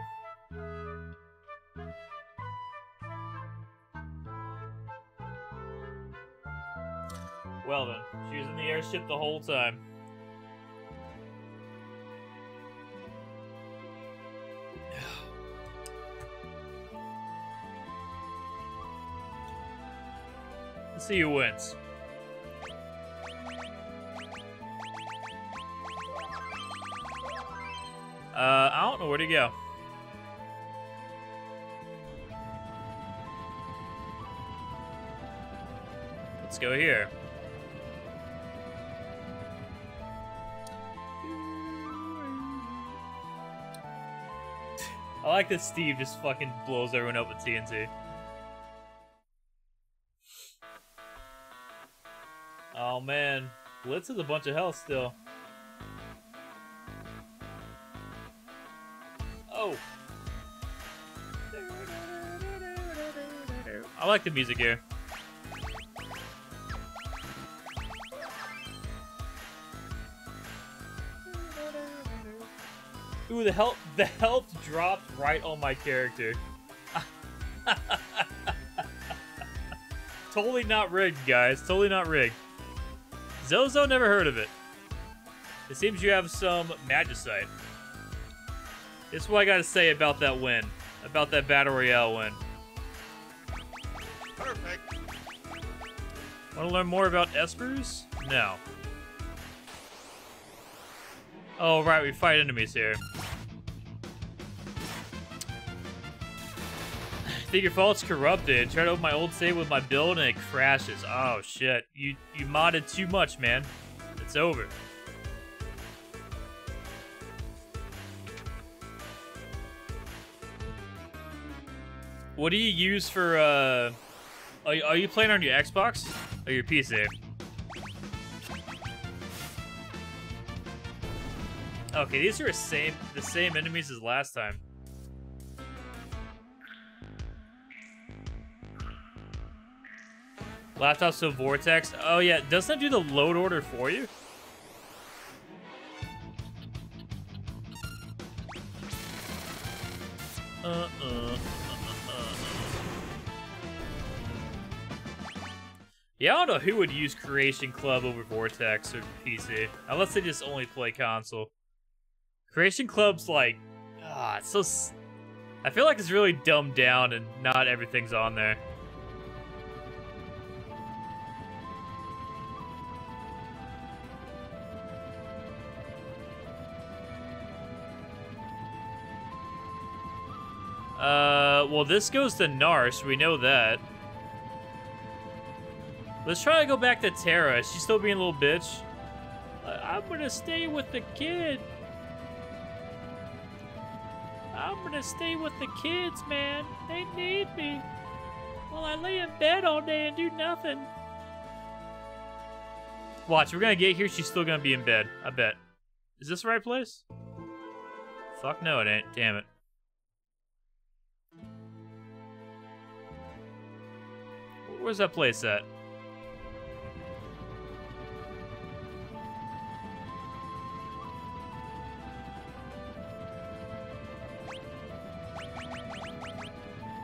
Well then, she was in the airship the whole time. see who wins. Uh, I don't know where to go. Let's go here. I like that Steve just fucking blows everyone up with TNT. Blitz is a bunch of health still. Oh. I like the music here. Ooh, the health the health dropped right on my character. totally not rigged, guys. Totally not rigged. Zozo never heard of it. It seems you have some magicite. This is what I gotta say about that win. About that Battle Royale win. Perfect. Want to learn more about Espers? No. Oh, right, we fight enemies here. Your fault's corrupted. Try to open my old save with my build and it crashes. Oh, shit. You, you modded too much, man. It's over. What do you use for, uh... Are you, are you playing on your Xbox? Or your PC? Okay, these are the same the same enemies as last time. Laptop so Vortex. Oh yeah, doesn't it do the load order for you? Uh uh. Yeah, I don't know who would use Creation Club over Vortex or PC, unless they just only play console. Creation Club's like, ah, it's so. I feel like it's really dumbed down and not everything's on there. Uh, well, this goes to Narshe. We know that. Let's try to go back to Terra. She's still being a little bitch? I'm gonna stay with the kid. I'm gonna stay with the kids, man. They need me. Well, I lay in bed all day and do nothing. Watch, we're gonna get here. She's still gonna be in bed. I bet. Is this the right place? Fuck no, it ain't. Damn it. Where's that place at?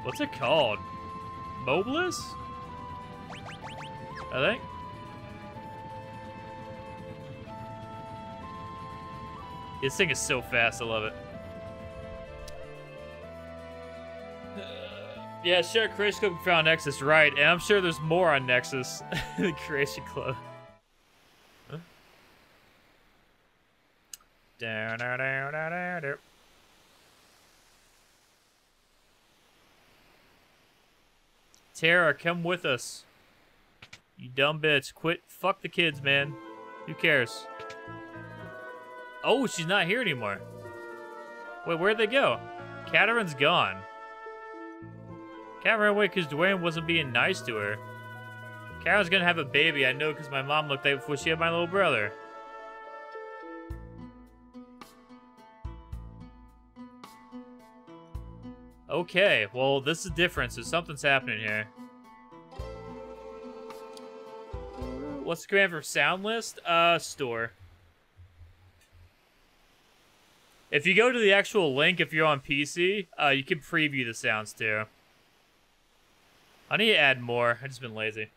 What's it called? Mobliz? I think. This thing is so fast, I love it. Yeah, sure, Creation Club found Nexus, right, and I'm sure there's more on Nexus, the Creation Club. Huh? Down, down, down, down, down. Terra, come with us. You dumb bitch. Quit. Fuck the kids, man. Who cares? Oh, she's not here anymore. Wait, where'd they go? Catherine's gone. Cat ran away because Duane wasn't being nice to her. Catherine's gonna have a baby, I know because my mom looked like before she had my little brother. Okay, well, this is different, so something's happening here. What's the command for sound list? Uh, store. If you go to the actual link, if you're on PC, uh, you can preview the sounds too. I need to add more. I've just been lazy.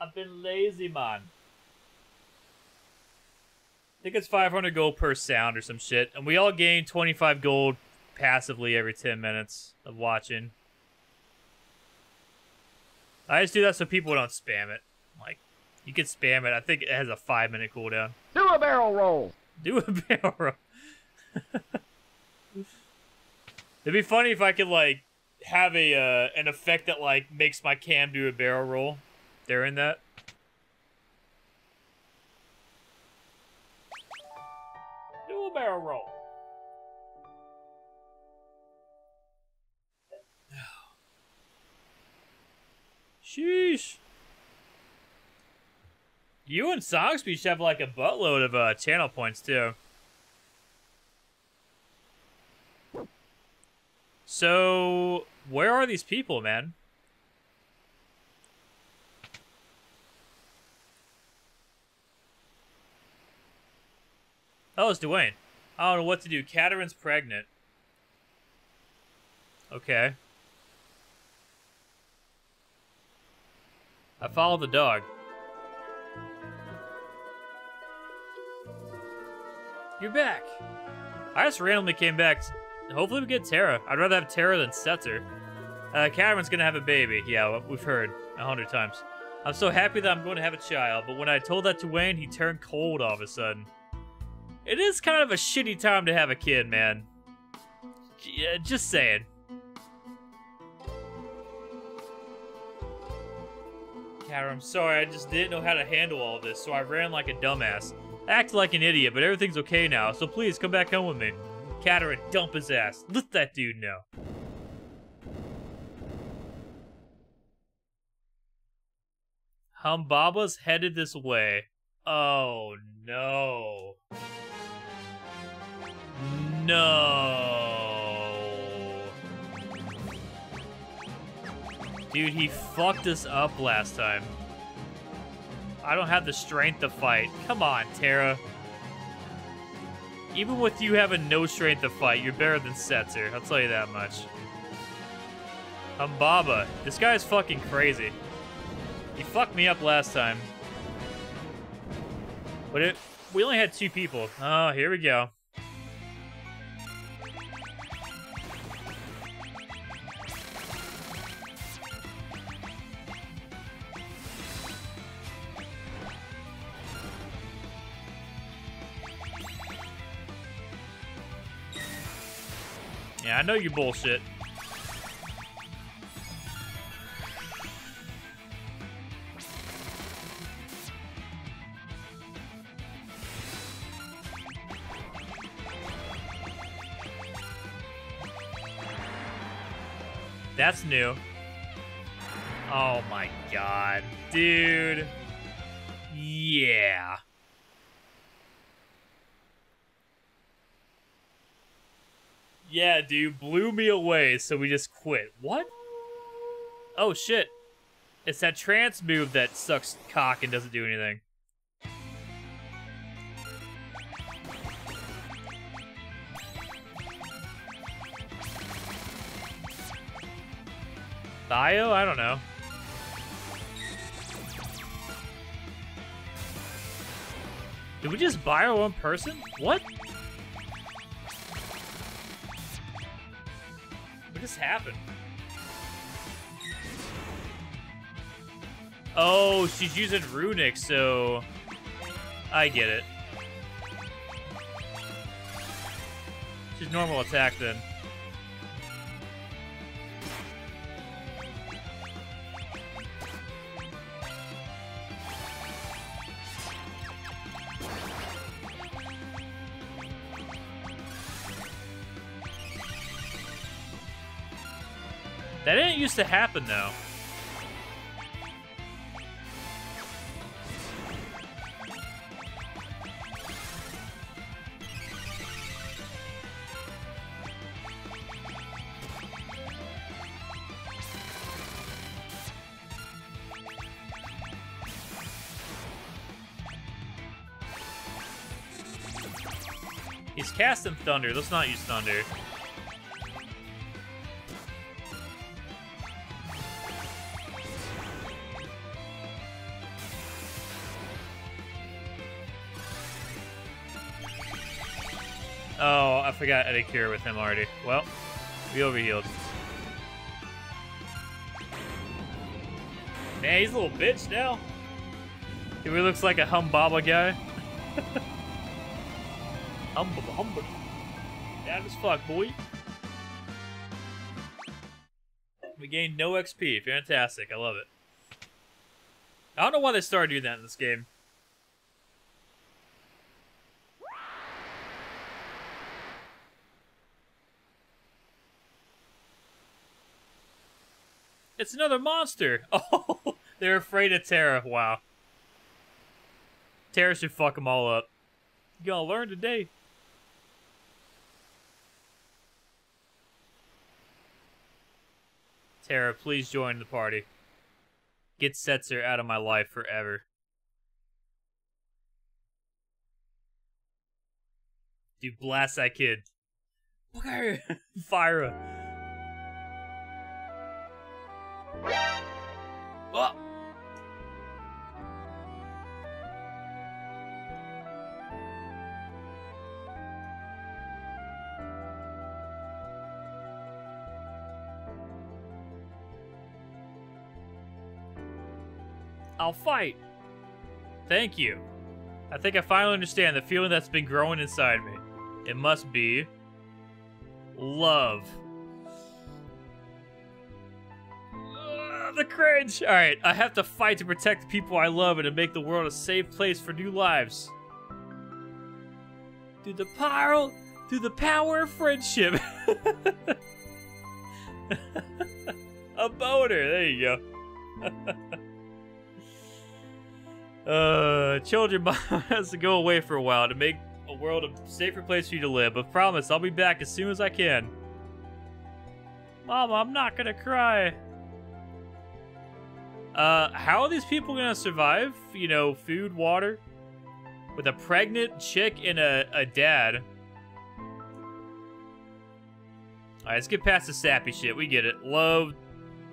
I've been lazy, man. I think it's 500 gold per sound or some shit. And we all gain 25 gold passively every 10 minutes of watching. I just do that so people don't spam it. Like, you can spam it. I think it has a five minute cooldown. Do a barrel roll. Do a barrel roll. It'd be funny if I could like have a uh, an effect that like makes my cam do a barrel roll during that. Do a barrel roll. Sheesh. You and Sogsby should have like a buttload of uh, channel points too. So, where are these people, man? Oh, it's Duane. I don't know what to do. Catherine's pregnant. Okay. I followed the dog. You're back. I just randomly came back. Hopefully we get Terra. I'd rather have Terra than Setzer. Uh, Catherine's gonna have a baby. Yeah, we've heard a hundred times. I'm so happy that I'm going to have a child, but when I told that to Wayne, he turned cold all of a sudden. It is kind of a shitty time to have a kid, man. Yeah, just saying. Cat, I'm sorry, I just didn't know how to handle all this, so I ran like a dumbass. I acted like an idiot, but everything's okay now, so please come back home with me. Catherine, dump his ass. Let that dude know. Humbaba's headed this way. Oh, no. No. Dude, he fucked us up last time. I don't have the strength to fight. Come on, Terra. Even with you having no strength to fight, you're better than Setzer. I'll tell you that much. Humbaba. This guy's fucking crazy. He fucked me up last time. But it, we only had two people. Oh, here we go. Yeah, I know you bullshit. That's new. Oh my god. Dude. Yeah. Yeah, dude, blew me away, so we just quit. What? Oh, shit. It's that trance move that sucks cock and doesn't do anything. Bio? I don't know. Did we just buy our one person? What? What just happened? Oh, she's using Runic, so... I get it. She's normal attack, then. To happen, though. He's casting Thunder. Let's not use Thunder. Forgot Eddie Cure with him already. Well, we overhealed. Man, he's a little bitch now. He really looks like a Humbaba guy. Humbaba, Humbaba. Bad as fuck, boy. We gained no XP. Fantastic. I love it. I don't know why they started doing that in this game. It's another monster. Oh, they're afraid of Terra. Wow. Terra should fuck them all up. You gonna learn today. Terra, please join the party. Get Setzer out of my life forever. Dude, blast that kid. Fire! Fire! Oh! I'll fight. Thank you. I think I finally understand the feeling that's been growing inside me. It must be love. The cringe. All right, I have to fight to protect the people I love and to make the world a safe place for new lives. Through the power, through the power of friendship. a boner. There you go. uh, children mom has to go away for a while to make a world a safer place for you to live. But promise, I'll be back as soon as I can. Mama, I'm not gonna cry. Uh, how are these people gonna survive? You know, food, water, with a pregnant chick and a, a dad. Alright, let's get past the sappy shit. We get it. Love,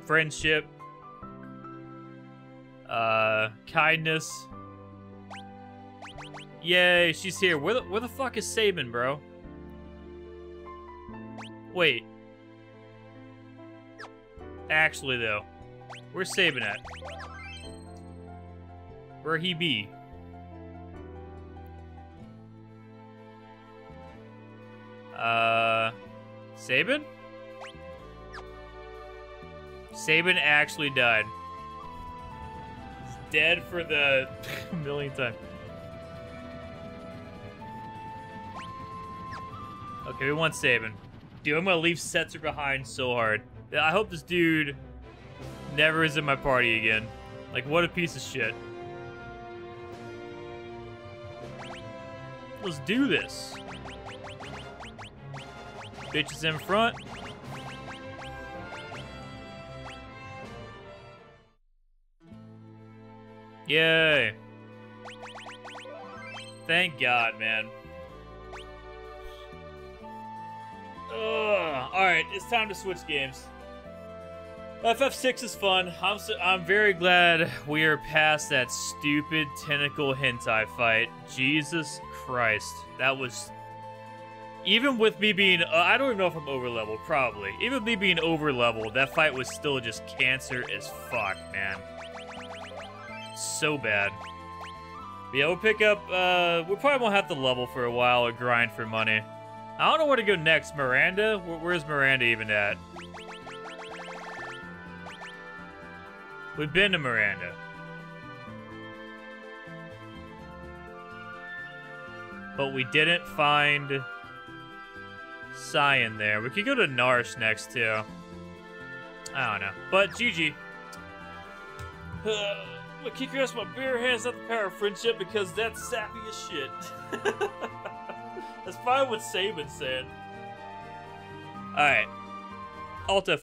friendship, uh, kindness. Yay, she's here. Where the, where the fuck is Sabin, bro? Wait. Actually, though. Where's Sabin at? Where he be? Uh, Sabin? Sabin actually died. He's dead for the millionth time. Okay, we want Sabin. Dude, I'm gonna leave Setzer behind so hard. I hope this dude never is in my party again. Like, what a piece of shit. Let's do this. Bitches in front. Yay. Thank God, man. Ugh. Alright, it's time to switch games. FF6 is fun. I'm so, I'm very glad we are past that stupid tentacle hentai fight. Jesus Christ, that was even with me being uh, I don't even know if I'm over level, probably. Even with me being over level, that fight was still just cancer as fuck, man. So bad. But yeah, we'll pick up. Uh, we probably won't have to level for a while or grind for money. I don't know where to go next. Maranda? Where, where's Maranda even at? We've been to Maranda. But we didn't find Cyan there. We could go to Narshe next, too. I don't know. But GG. Uh, I'm gonna kick your ass with my bare hands at the power of friendship because that's sappy as shit. that's probably what Sabin said. Alright. Alt F